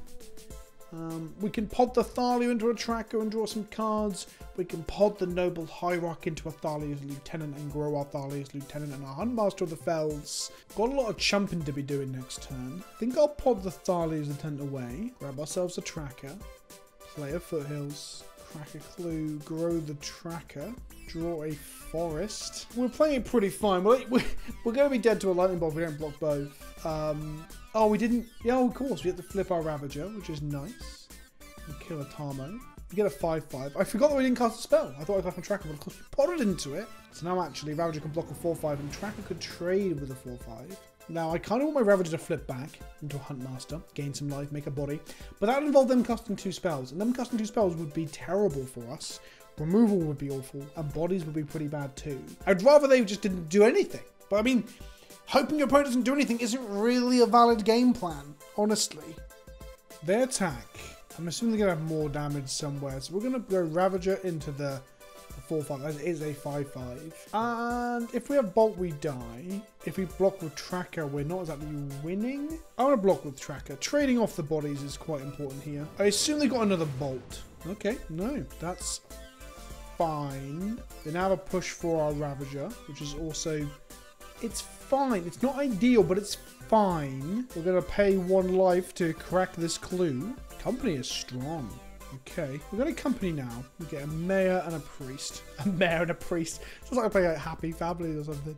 Um, we can pod the Thalia into a tracker and draw some cards. We can pod the Noble Hierarch into a Thalia's Lieutenant and grow our Thalia's Lieutenant and our Huntmaster of the Fells. Got a lot of chumping to be doing next turn. I think I'll pod the Thalia's Lieutenant away, grab ourselves a tracker, play a Foothills, Tracker clue, grow the tracker, draw a forest. We're playing pretty fine. We're, we're, going to be dead to a lightning bolt if we don't block both. Um, oh, we didn't. Yeah, of course. We have to flip our Ravager, which is nice. And kill a Tarmo. We get a 5-5. I forgot that we didn't cast a spell. I thought I cast a Tracker, but of course we potted into it. So now actually, Ravager can block a 4-5 and Tracker could trade with a 4-5. Now, I kind of want my Ravager to flip back into a Huntmaster, gain some life, make a body, but that would involve them casting two spells, and them casting two spells would be terrible for us. Removal would be awful, and bodies would be pretty bad too. I'd rather they just didn't do anything. But I mean, hoping your opponent doesn't do anything isn't really a valid game plan, honestly. Their attack. I'm assuming they're going to have more damage somewhere, so we're going to go Ravager into the 4-5. That is a 5-5. And if we have Bolt, we die. If we block with Tracker, we're not exactly winning. I want to block with Tracker. Trading off the bodies is quite important here. I assume they got another Bolt. Okay, no, that's fine. They now have a push for our Ravager, which is also... It's fine. It's not ideal, but it's fine. We're going to pay one life to crack this clue. Company is strong. Okay, we've got a company now. We get a mayor and a priest. A mayor and a priest. Sounds like I play like Happy Family or something.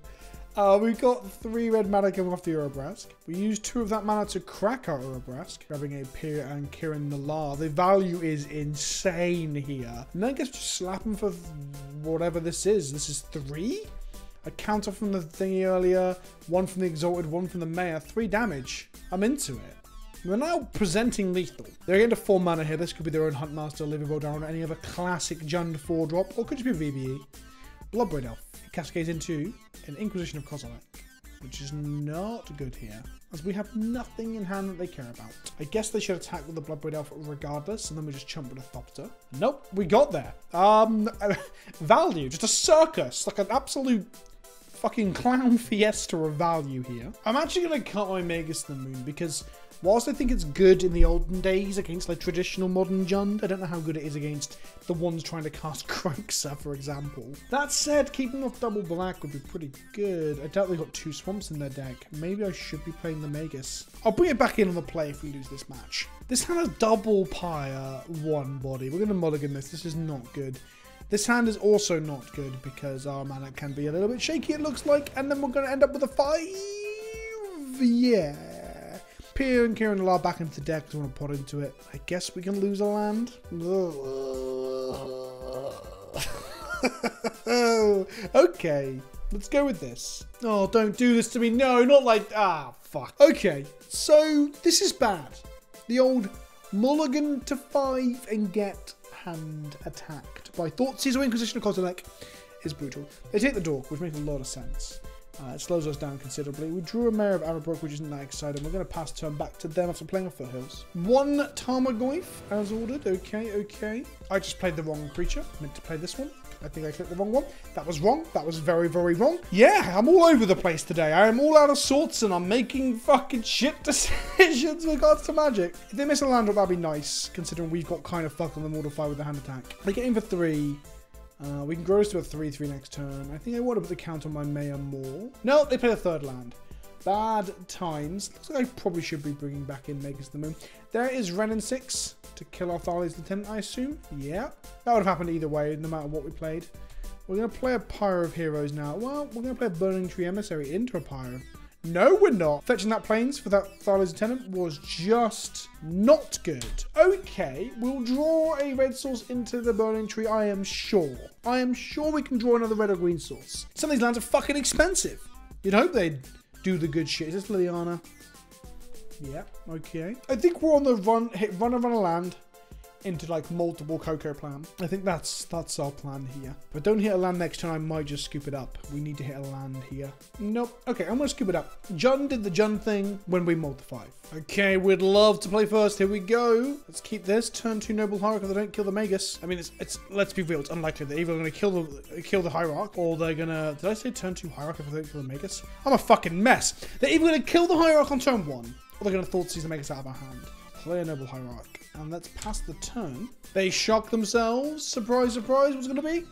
Uh, we've got three red mana coming off the Urabrask. We use two of that mana to crack our Urabrask, grabbing a Pia and Kiran Nalaar. The value is insane here. And then I guess just slap him for whatever this is. This is three? A counter from the thingy earlier, one from the Exalted, one from the Mayor. Three damage. I'm into it. We're now presenting lethal. They're getting to 4 mana here. This could be their own Huntmaster, Living Down, or any other classic Jund 4 drop, or could just be BBE. Bloodbraid Elf. It cascades into an Inquisition of Kozilek, which is not good here, as we have nothing in hand that they care about. I guess they should attack with the Bloodbraid Elf regardless, and then we just chump with a Thopter. Nope, we got there. Um, value, just a circus, like an absolute fucking clown fiesta of value here. I'm actually going to cut my Magus to the Moon because Whilst I think it's good in the olden days against like traditional modern Jund, I don't know how good it is against the ones trying to cast Kroxa, for example. That said, keeping off double black would be pretty good. I doubt they've got two swamps in their deck. Maybe I should be playing the Magus. I'll bring it back in on the play if we lose this match. This hand has double Pyre, one body. We're going to mulligan this. This is not good. This hand is also not good because our mana can be a little bit shaky, it looks like, and then we're going to end up with a 5. Yeah. Pia and Kiran Nalaar back into deck because I want to put into it. I guess we can lose a land. okay, let's go with this. Oh, don't do this to me. No, not like... Ah, fuck. Okay, so this is bad. The old mulligan to five and get hand attacked by Thoughtseize or Inquisition of Kozilek is brutal. They take the Dork, which makes a lot of sense. Uh, it slows us down considerably. We drew a Mayor of Avabruck, which isn't that exciting. We're going to pass turn back to them after playing a Foothills. One Tarmogoyf, as ordered. Okay, okay. I just played the wrong creature. Meant to play this one. I think I clicked the wrong one. That was wrong. That was very, very wrong. Yeah, I'm all over the place today. I am all out of sorts and I'm making fucking shit decisions with regards to magic. If they miss a land drop, that'd be nice, considering we've got kind of fuck on the Mortify with the hand attack. They get in for three. Uh, we can grow this to a 3-3 next turn. I think I want to put the count on my Mayor more. No, they play a third land. Bad times. Looks like I probably should be bringing back in Magus the Moon. There is Wrenn and 6 to kill off Thalia's Lieutenant, I assume. Yeah. That would have happened either way, no matter what we played. We're going to play a Pyre of Heroes now. Well, we're going to play a Burning Tree Emissary into a Pyre. No, we're not. Fetching that planes for that Thalia's Lieutenant was just not good. Okay, we'll draw a red source into the Burning Tree, I am sure. I am sure we can draw another red or green source. Some of these lands are fucking expensive. You'd hope they'd do the good shit. Is this Liliana? Yeah, okay. I think we're on the run, hit run and run a land into like multiple cocoa plan. I think that's that's our plan here. If I don't hit a land next turn, I might just scoop it up. We need to hit a land here. Nope. Okay, I'm gonna scoop it up. Jund did the Jund thing when we multiply. Okay, we'd love to play first. Here we go. Let's keep this. Turn two Noble Hierarch if they don't kill the Magus. I mean, it's, it's let's be real. It's unlikely. They're either gonna kill the kill the Hierarch or they're gonna. Did I say turn two Hierarch if they don't kill the Magus? I'm a fucking mess. They're either gonna kill the Hierarch on turn one or they're gonna Thoughtseize the Magus out of our hand. Play a Noble Hierarch. And let's pass the turn. They shock themselves. Surprise, surprise. What's going to be?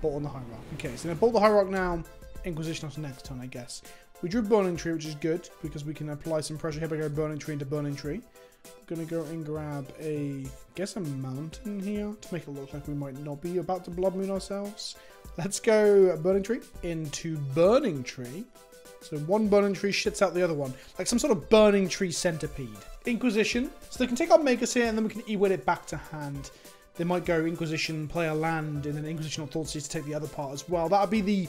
Bolt on the Hierarch. Okay, so they bolt the Hierarch now. Inquisition on next turn, I guess. We drew Burning Tree, which is good because we can apply some pressure. Here we go, Burning Tree into Burning Tree. I'm gonna go and grab a, I guess a mountain here to make it look like we might not be about to Blood Moon ourselves. Let's go Burning Tree into Burning Tree. So one burning tree shits out the other one. Like some sort of burning tree centipede. Inquisition. So they can take our Magus here and then we can E-Wit it back to hand. They might go Inquisition, play a land, and then Inquisition or Thoughtseize to take the other part as well. That would be the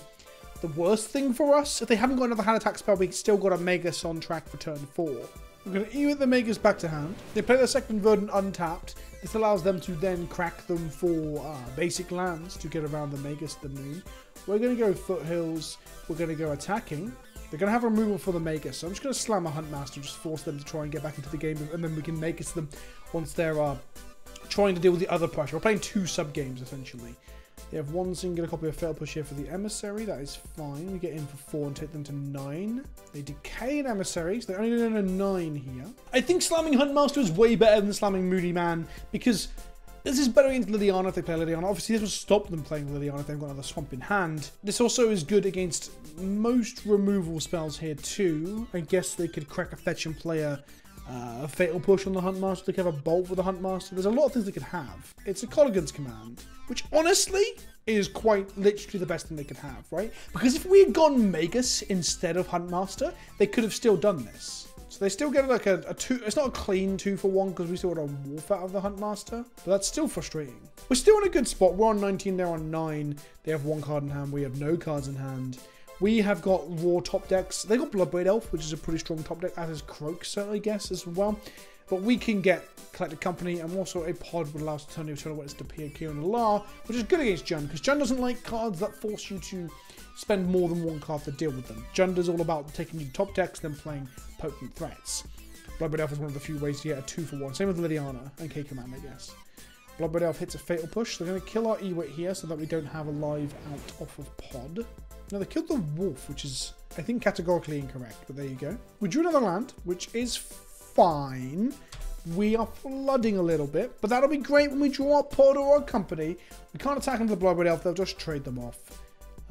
the worst thing for us. If they haven't got another hand attack spell, we've still got a Magus on track for turn 4. We're going to E-Wit the Magus back to hand. They play their second Verdant untapped. This allows them to then crack them for uh, basic lands to get around the Magus, the Moon. We're going to go Foothills. We're going to go attacking. They're going to have removal for the Magus, so I'm just going to slam a Huntmaster, just force them to try and get back into the game, and then we can Magus them once they're uh, trying to deal with the other pressure. We're playing two sub-games, essentially. They have one singular copy of Fatal Push here for the Emissary, that is fine. We get in for four and take them to nine. They decay an Emissary, so they're only doing a nine here. I think slamming Huntmaster is way better than slamming Moody Man, because this is better against Liliana if they play Liliana. Obviously, this will stop them playing Liliana if they've got another Swamp in hand. This also is good against most removal spells here too. I guess they could crack a fetch and play a, uh, a Fatal Push on the Huntmaster. They could have a Bolt for the Huntmaster. There's a lot of things they could have. It's a Kolaghan's command, which honestly is quite literally the best thing they could have, right? Because if we had gone Magus instead of Huntmaster, they could have still done this. So they still get like a, a two. It's not a clean two for one because we still got a wolf out of the Huntmaster, but that's still frustrating. We're still in a good spot. We're on 19, they're on 9. They have one card in hand, we have no cards in hand. We have got raw top decks. They got Bloodbraid Elf, which is a pretty strong top deck, as is Croak, certainly guess, as well. But we can get Collected Company, and also a pod would allow us to turn the Eternal Witness to Pia and Alar, which is good against Jund, because Jund doesn't like cards that force you to spend more than one card to deal with them. Jund is all about taking your top decks, then playing potent threats. Bloodbraid Elf is one of the few ways to get a two for one. Same with Liliana and K Command, I guess. Bloodbraid Elf hits a Fatal Push. They're going to kill our Ewit here so that we don't have a live out off of Pod. Now, they killed the Wolf, which is, I think, categorically incorrect, but there you go. We drew another land, which is fine. We are flooding a little bit, but that'll be great when we draw our Pod or our Company. We can't attack into the Bloodbraid Elf, they'll just trade them off.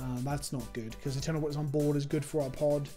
Um, that's not good, because Eternal Witness on board is good for our Pod.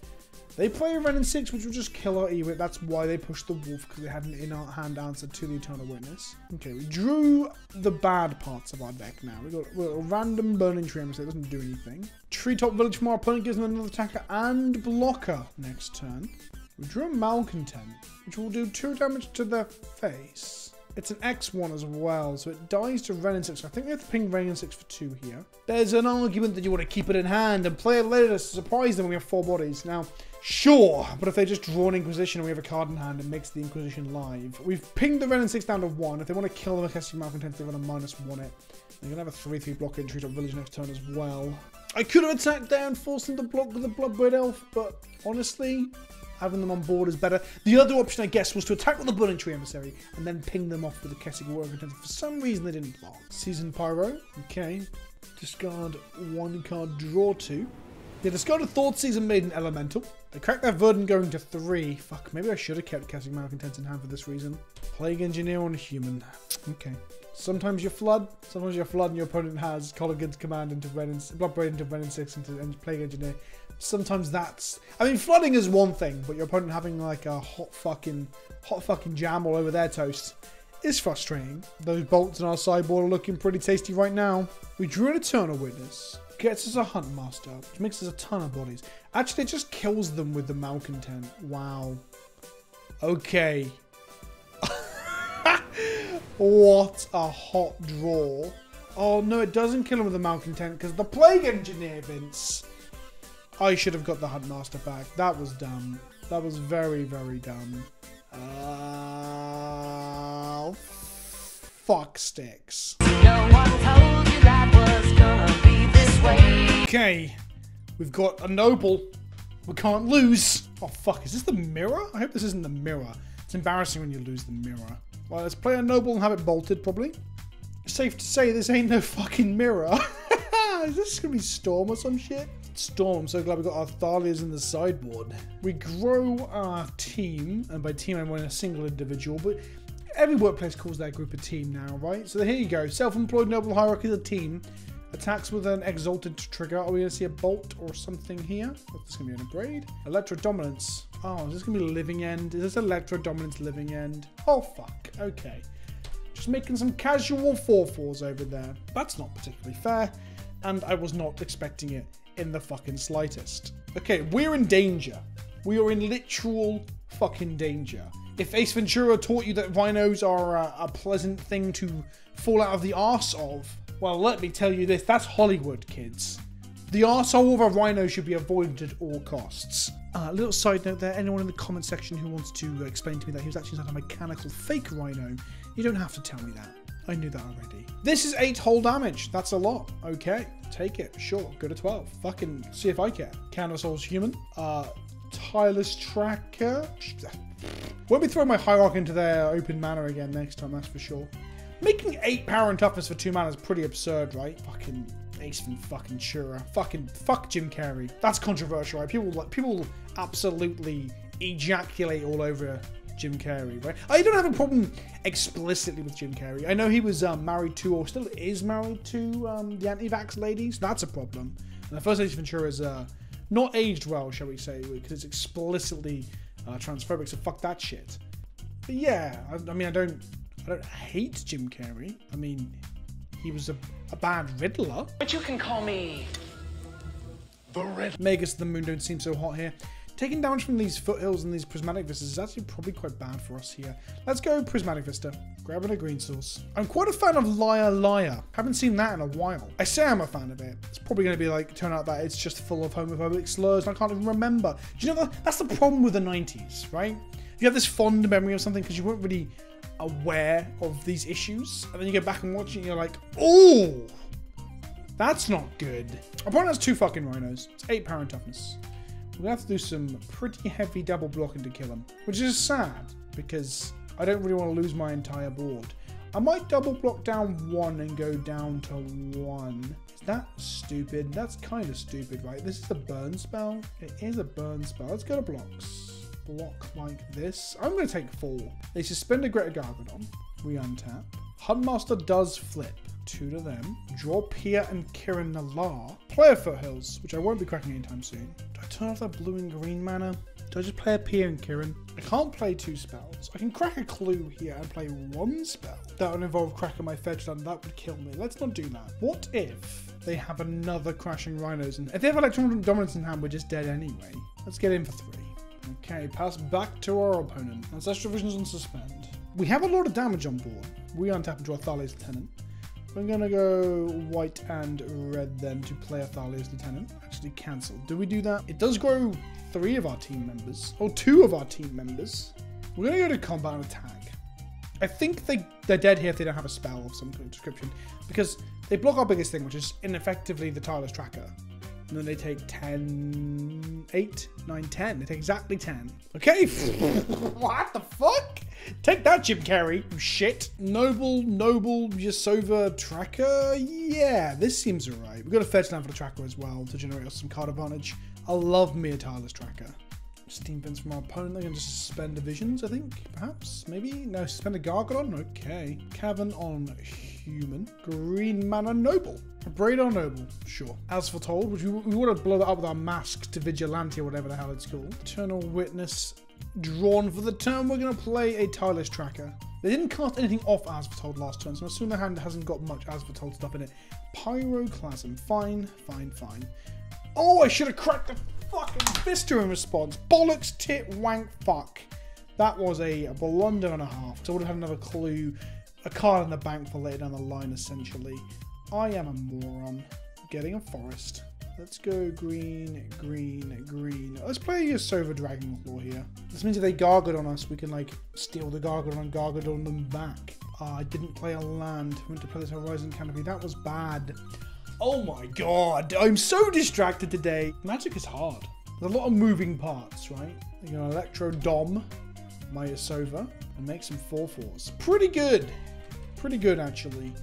They play a Wrenn and 6, which will just kill our Ewit. That's why they pushed the Wolf, because they had an in-hand answer to the Eternal Witness. Okay, we drew the bad parts of our deck now. We got a random Burning Tree, so it doesn't do anything. Treetop Village from our opponent gives them another attacker and blocker next turn. We drew a Malcontent, which will do 2 damage to their face. It's an X1 as well, so it dies to Wrenn and 6. I think we have to ping Wrenn and 6 for 2 here. There's an argument that you want to keep it in hand and play it later to surprise them when we have 4 bodies. Now, Sure, but if they just draw an Inquisition and we have a card in hand, it makes the Inquisition live. We've pinged the Wrenn and 6 down to 1. If they want to kill the Majestic Malcontent, they're going to minus 1 it. They're going to have a 3-3 block in Treetop Village next turn as well. I could have attacked down, forced them to block with the Bloodbraid Elf, but honestly, having them on board is better. The other option, I guess, was to attack with the Burning Tree Emissary and then ping them off with the Kessig Malcontents. For some reason, they didn't block. Season Pyro, okay. Discard one card, draw two. They discarded Thoughtseize and made an Elemental. They cracked their Verdant going to three. Fuck, maybe I should have kept Kessig Malcontents in hand for this reason. Plague Engineer on a Human. Okay. Sometimes you flood, sometimes you flood and your opponent has Kolaghan's Command into Wrenn and into Wrenn and 6 into Plague Engineer. Sometimes that's I mean flooding is one thing, but your opponent having like a hot fucking hot fucking jam all over their toast is frustrating. Those bolts in our sideboard are looking pretty tasty right now. We drew an Eternal Witness gets us a Huntmaster, which makes us a ton of bodies. Actually, it just kills them with the Malcontent. Wow. Okay. what a hot draw. Oh, no, it doesn't kill him with the Malcontent because the Plague Engineer, Vince. I should have got the Huntmaster back. That was dumb. That was very, very dumb. Uh, fuck sticks. No Okay, we've got a noble. We can't lose. Oh fuck, is this the mirror? I hope this isn't the mirror. It's embarrassing when you lose the mirror. Well, let's play a noble and have it bolted, probably. Safe to say this ain't no fucking mirror. is this gonna be Storm or some shit? Storm, I'm so glad we got our Thalias in the sideboard. We grow our team, and by team I mean a single individual, but every workplace calls their group a team now, right? So here you go. Self-employed noble hierarchy is a team Attacks with an exalted trigger. Are we going to see a bolt or something here? Oh, this is going to be an upgrade. Electro Dominance. Oh, is this going to be a living end? Is this Electro Dominance living end? Oh, fuck. Okay. Just making some casual 4-4s over there. That's not particularly fair. And I was not expecting it in the fucking slightest. Okay, we're in danger. We are in literal fucking danger. If Ace Ventura taught you that rhinos are a, a pleasant thing to fall out of the arse of, well, let me tell you this, that's Hollywood, kids. The arsehole of a rhino should be avoided at all costs. A uh, little side note there, anyone in the comment section who wants to explain to me that he was actually not a mechanical fake rhino, you don't have to tell me that. I knew that already. This is 8 whole damage. That's a lot. Okay, take it. Sure, go to 12. Fucking see if I care. Countersoul's human. Uh, tireless tracker. Won't be throwing my Hierarch into their open mana again next time, that's for sure. Making 8 power and toughness for 2 mana is pretty absurd, right? Fucking Ace from fucking Shura. Fucking fuck Jim Carrey. That's controversial, right? People like people absolutely ejaculate all over Jim Carrey, right? I don't have a problem explicitly with Jim Carrey. I know he was um, married to, or still is married to, um, the anti-vax ladies. That's a problem. And the first Ace Ventura is uh, not aged well, shall we say, because it's explicitly uh, transphobic. So fuck that shit. But yeah, I, I, mean, I don't, I don't hate Jim Carrey. I mean, he was a, a bad Riddler. But you can call me the Riddler. Magus the Moon don't seem so hot here. Taking damage from these foothills and these prismatic vistas is actually probably quite bad for us here. Let's go prismatic vista. Grabbing a green source. I'm quite a fan of Liar Liar. Haven't seen that in a while. I say I'm a fan of it. It's probably going to be like, turn out that it's just full of homophobic slurs and I can't even remember. Do you know that? That's the problem with the 90s, right? You have this fond memory of something because you weren't really aware of these issues. And then you go back and watch it and you're like, oh, that's not good. Opponent has two fucking rhinos. It's eight power and toughness. We're gonna have to do some pretty heavy double blocking to kill him, which is sad because I don't really want to lose my entire board. I might double block down one and go down to one. Is that stupid? That's kind of stupid, right? This is a burn spell. It is a burn spell. Let's go to blocks. Block like this. I'm going to take four. They suspend a Greater Gargadon. We untap. Huntmaster does flip two to them. Draw Pia and Kiran Nalaar. Player Foothills, which I won't be cracking anytime soon. Do I turn off that blue and green mana? Do I just play a Pia and Kiran? I can't play two spells. I can crack a clue here and play one spell. That would involve cracking my fetch and that would kill me. Let's not do that. What if they have another Crashing Rhinos? And if they have Electro Dominance in hand, we're just dead anyway. Let's get in for three. Okay, pass back to our opponent. Ancestral Visions on suspend. We have a lot of damage on board. We untap into a Thalia's Lieutenant. We're gonna go white and red then to play a Thalia's Lieutenant. Actually cancel. Do we do that? It does grow three of our team members, or two of our team members. We're gonna go to combat attack. I think they, they're dead here if they don't have a spell of some description, because they block our biggest thing, which is ineffectively the Tireless Tracker. And then they take 10, 8, 9, 10. They take exactly 10. Okay. what the fuck? Take that, Jim Carrey, shit. Noble, Noble, Yasova, Tracker. Yeah, this seems alright. We've got a fetch down for the Tracker as well to generate us some card advantage. I love me a Tireless Tracker. Steam Vents from our opponent. They're going to suspend divisions, I think. Perhaps? Maybe? No, suspend a Gargadon? Okay. Cavern on human. Green Mana Noble. Braydar Noble, sure. As foretold, which we, we want to blow that up with our mask to Vigilante or whatever the hell it's called. Eternal Witness drawn for the turn. We're going to play a Tireless Tracker. They didn't cast anything off As Foretold last turn, so I'm assuming the hand hasn't got much As Foretold stuff in it. Pyroclasm. Fine, fine, fine. Oh, I should have cracked the fucking in response. Bollocks, tit, wank, fuck. That was a, blunder and a half. So I would have had another clue. A card in the bank for later down the line, essentially. I am a moron. Getting a forest. Let's go green, green, green. Let's play a Yasova Dragonclaw here. This means if they gargled on us, we can like steal the gargle and gargle on them back. Uh, I didn't play a land. I went to play this Horizon Canopy. That was bad. Oh my god, I'm so distracted today. Magic is hard. There's a lot of moving parts, right? You know, Electro Dom, my Sova, and make some 4-4s. Pretty good. Pretty good, actually.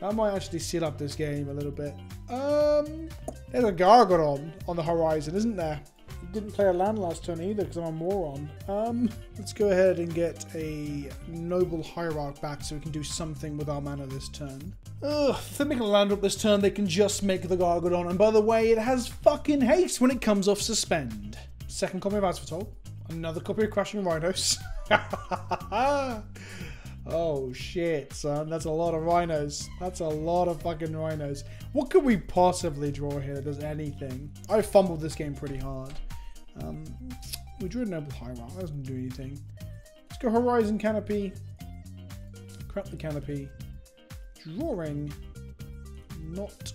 That might actually seal up this game a little bit. Um, there's a Gargadon on the horizon, isn't there? Didn't play a land last turn either because I'm a moron. Um, let's go ahead and get a Noble Hierarch back so we can do something with our mana this turn. Ugh, if they make a land up this turn, they can just make the Gargadon. And by the way, it has fucking haste when it comes off suspend. Second copy of As Foretold. Another copy of Crashing Rhinos. oh shit, son. That's a lot of rhinos. That's a lot of fucking rhinos. What could we possibly draw here that does anything? I fumbled this game pretty hard. Um, we drew a Noble Hierarch. That doesn't do anything. Let's go Horizon Canopy. Crap the Canopy. Drawing. Not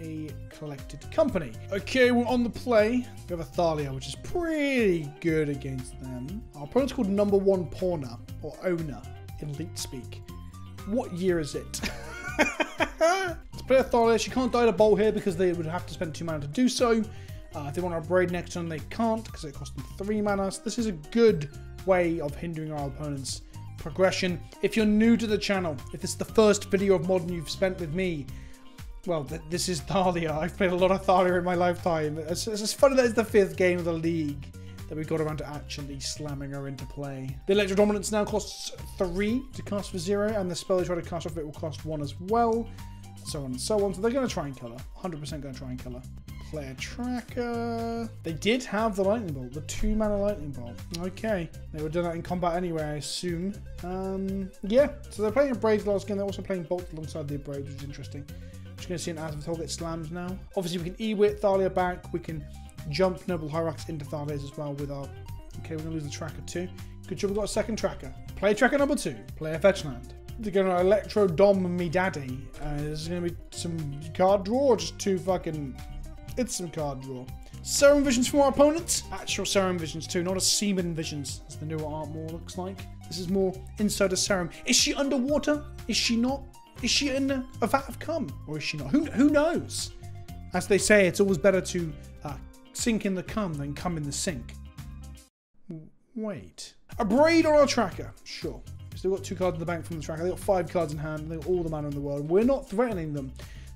a collected company. Okay, we're on the play. We have a Thalia, which is pretty good against them. Our opponent's called number one pawner, or owner, in Elite speak. What year is it? Let's play a Thalia. She can't die to bowl here because they would have to spend two mana to do so. Uh, if they want to braid next turn, they can't because it costs them three mana. So this is a good way of hindering our opponent's progression. If you're new to the channel, if this is the first video of Modern you've spent with me, well, th this is Thalia. I've played a lot of Thalia in my lifetime. It's, it's as funny that it's the fifth game of the league that we got around to actually slamming her into play. The Electro Dominance now costs three to cast for zero, and the spell they try to cast off it will cost one as well. So on and so on. So they're going to try and kill her. 100% going to try and kill her. Player tracker. They did have the lightning bolt, the two mana lightning bolt. Okay, they were doing that in combat anyway, I assume. Um, yeah, so they're playing a Braids last game. They're also playing bolt alongside the Braids, which is interesting. Just going to see an As Foretold get slams now. Obviously, we can E-Wit Thalia back. We can jump Noble Hierarchs into Thalias as well with our... Okay, we're going to lose the tracker too. Good job we got a second tracker. Play tracker number two. Play a fetch land. They're to Electro Dom me daddy. Uh, there's going to be some card draw just two fucking... It's some card draw. Serum Visions from our opponents. Actual Serum Visions too, not a Seaman Visions, as the newer art more looks like. This is more inside a serum. Is she underwater? Is she not? Is she in a vat of cum? Or is she not? Who, who knows? As they say, it's always better to uh, sink in the cum than come in the sink. Wait. A braid or a tracker? Sure. Still got two cards in the bank from the tracker. They got five cards in hand. They got all the mana in the world. We're not threatening them.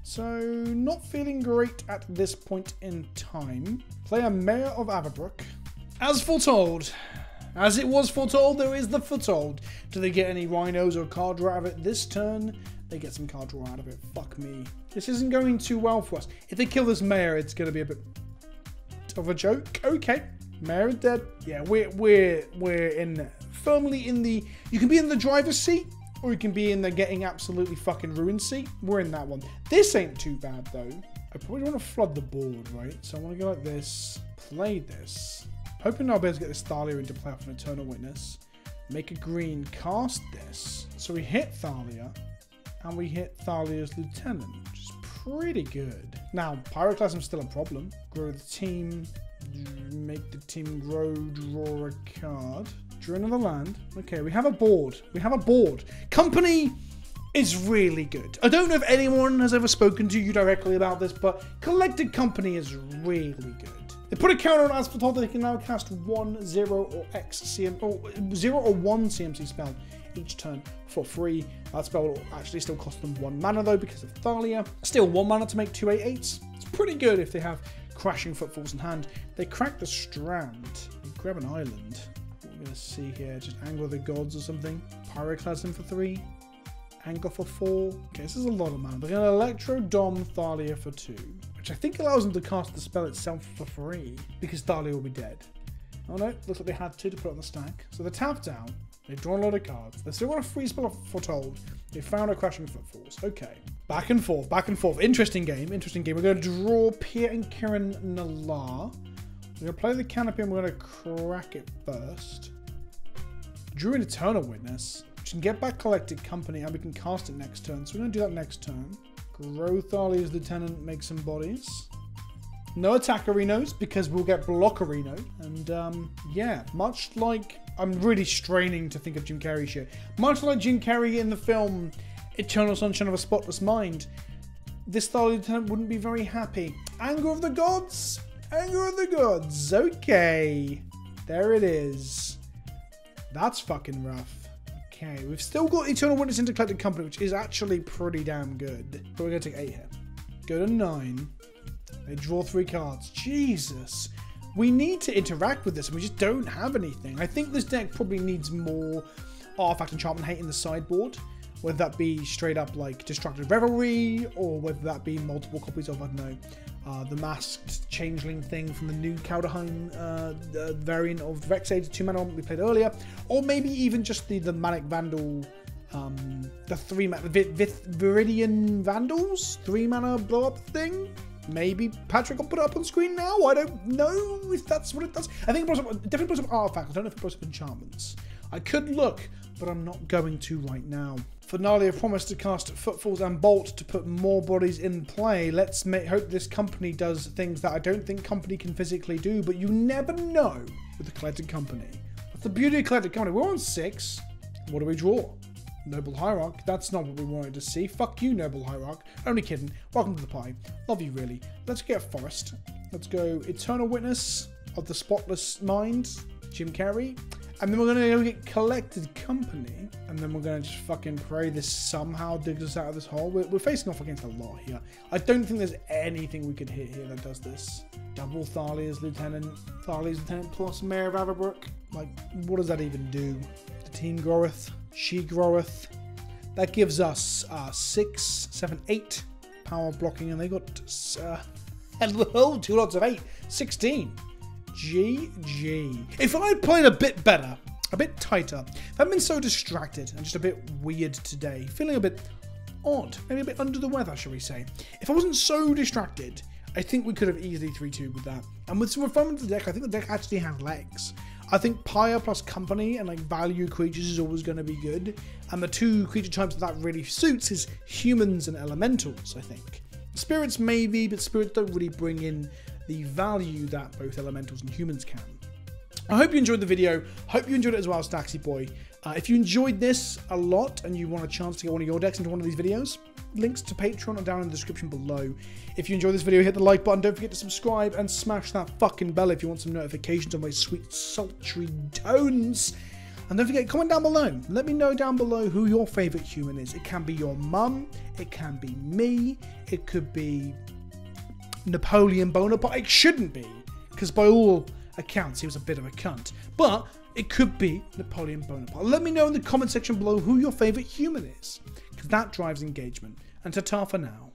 So, not feeling great at this point in time. Player Mayor of Avabruck. As foretold, as it was foretold, there is the foretold. Do they get any rhinos or card draw out of it this turn? They get some card draw out of it. Fuck me. This isn't going too well for us. If they kill this mayor, it's going to be a bit of a joke. Okay, mayor dead. Yeah, we're we're we're in firmly in the. You can be in the driver's seat, or you can be in the getting absolutely fucking ruined seat. We're in that one. This ain't too bad though. I probably want to flood the board, right? So I want to go like this. Play this. Hoping I'll be able to get this Thalia into play off an Eternal Witness. Make a green, cast this. So we hit Thalia, and we hit Thalia's Lieutenant, which is pretty good. Now, Pyroclasm's still a problem. Grow the team, make the team grow, draw a card. Another land. Okay, we have a board. We have a board. Company is really good. I don't know if anyone has ever spoken to you directly about this, but Collected Company is really good. They put a counter on As Foretold they can now cast 1, 0, or X CM, or 0 or 1 CMC spell each turn for free. That spell will actually still cost them 1 mana though because of Thalia. Still 1 mana to make 2 8 It's pretty good if they have Crashing Footfalls in hand. They crack the Strand. Grab an island. To see here, just Anger of the Gods or something. Pyroclasm for 3. Anger for 4. Okay, this is a lot of mana. They're going to Electro Dom Thalia for 2 which I think allows them to cast the spell itself for free, because Thalia will be dead. Oh no, looks like they had two to put on the stack. So they're tapped out, they've drawn a lot of cards, they've still got a free spell of Foretold, they found a Crashing Footfalls. Okay. Back and forth, back and forth. Interesting game, interesting game. We're going to draw Pia and Kiran Nalaar. We're going to play the Canopy and we're going to crack it first. Drew an Eternal Witness, which can get back Collected Company and we can cast it next turn. So we're going to do that next turn. Grow Thalia's Lieutenant, make some bodies. No attack arenos because we'll get block areno. And um, yeah, much like I'm really straining to think of Jim Carrey shit. Much like Jim Carrey in the film Eternal Sunshine of a Spotless Mind, this Thalia Lieutenant wouldn't be very happy. Anger of the Gods! Anger of the Gods! Okay. There it is. That's fucking rough. Okay, we've still got Eternal Witness into Collected Company, which is actually pretty damn good. But we're going to take 8 here. Go to 9. They draw 3 cards. Jesus. we need to interact with this, and we just don't have anything. I think this deck probably needs more artifact enchantment hate in the sideboard, whether that be straight up like Destructive Revelry, or whether that be multiple copies of, I don't know, uh, the masked changeling thing from the new Kaldheim uh, variant of Vexade 2 mana we played earlier, or maybe even just the, the Manic Vandal, um, the 3 mana, the Viridian Vandals, 3 mana blow up thing. Maybe Patrick will put it up on screen now. I don't know if that's what it does. I think it, up, it definitely puts up artifacts. I don't know if it puts up enchantments. I could look, but I'm not going to right now. Finale have promised to cast Footfalls and Bolt to put more bodies in play. Let's make, hope this company does things that I don't think company can physically do, but you never know with the Collected Company. That's the beauty of Collected Company. We're on six. What do we draw? Noble Hierarch. That's not what we wanted to see. Fuck you, Noble Hierarch. Only kidding. Welcome to the pie. Love you, really. Let's get Forest. Let's go Eternal Witness of the Spotless Mind, Jim Carrey. And then we're to go get Collected Company. And then we're to just fucking pray this somehow digs us out of this hole. We're, we're, facing off against a lot here. I don't think there's anything we could hit here that does this. Double Thalia's Lieutenant. Thalia's Lieutenant plus Mayor of Avabruck. Like, what does that even do? The team groweth. She groweth. That gives us uh, six, seven, eight power blocking. And they got uh, hello, two lots of eight. 16. GG. If I had played a bit better, a bit tighter, if I'd been so distracted and just a bit weird today, feeling a bit odd, maybe a bit under the weather, shall we say. If I wasn't so distracted, I think we could have easily 3-2 with that. And with some refinement to the deck, I think the deck actually has legs. I think Pyre plus Company and like value creatures is always going to be good. And the two creature types that, that really suits is humans and elementals, I think. Spirits maybe, but spirits don't really bring in the value that both elementals and humans can. I hope you enjoyed the video. Hope you enjoyed it as well, Staxi Boi. Uh, if you enjoyed this a lot and you want a chance to get one of your decks into one of these videos, links to Patreon are down in the description below. If you enjoyed this video, hit the like button. Don't forget to subscribe and smash that fucking bell if you want some notifications on my sweet, sultry tones. And don't forget, comment down below. Let me know down below who your favourite human is. It can be your mum, it can be me, it could be Napoleon Bonaparte. It shouldn't be, because by all accounts, he was a bit of a cunt. But it could be Napoleon Bonaparte. Let me know in the comment section below who your favourite human is, because that drives engagement. And ta-ta for now.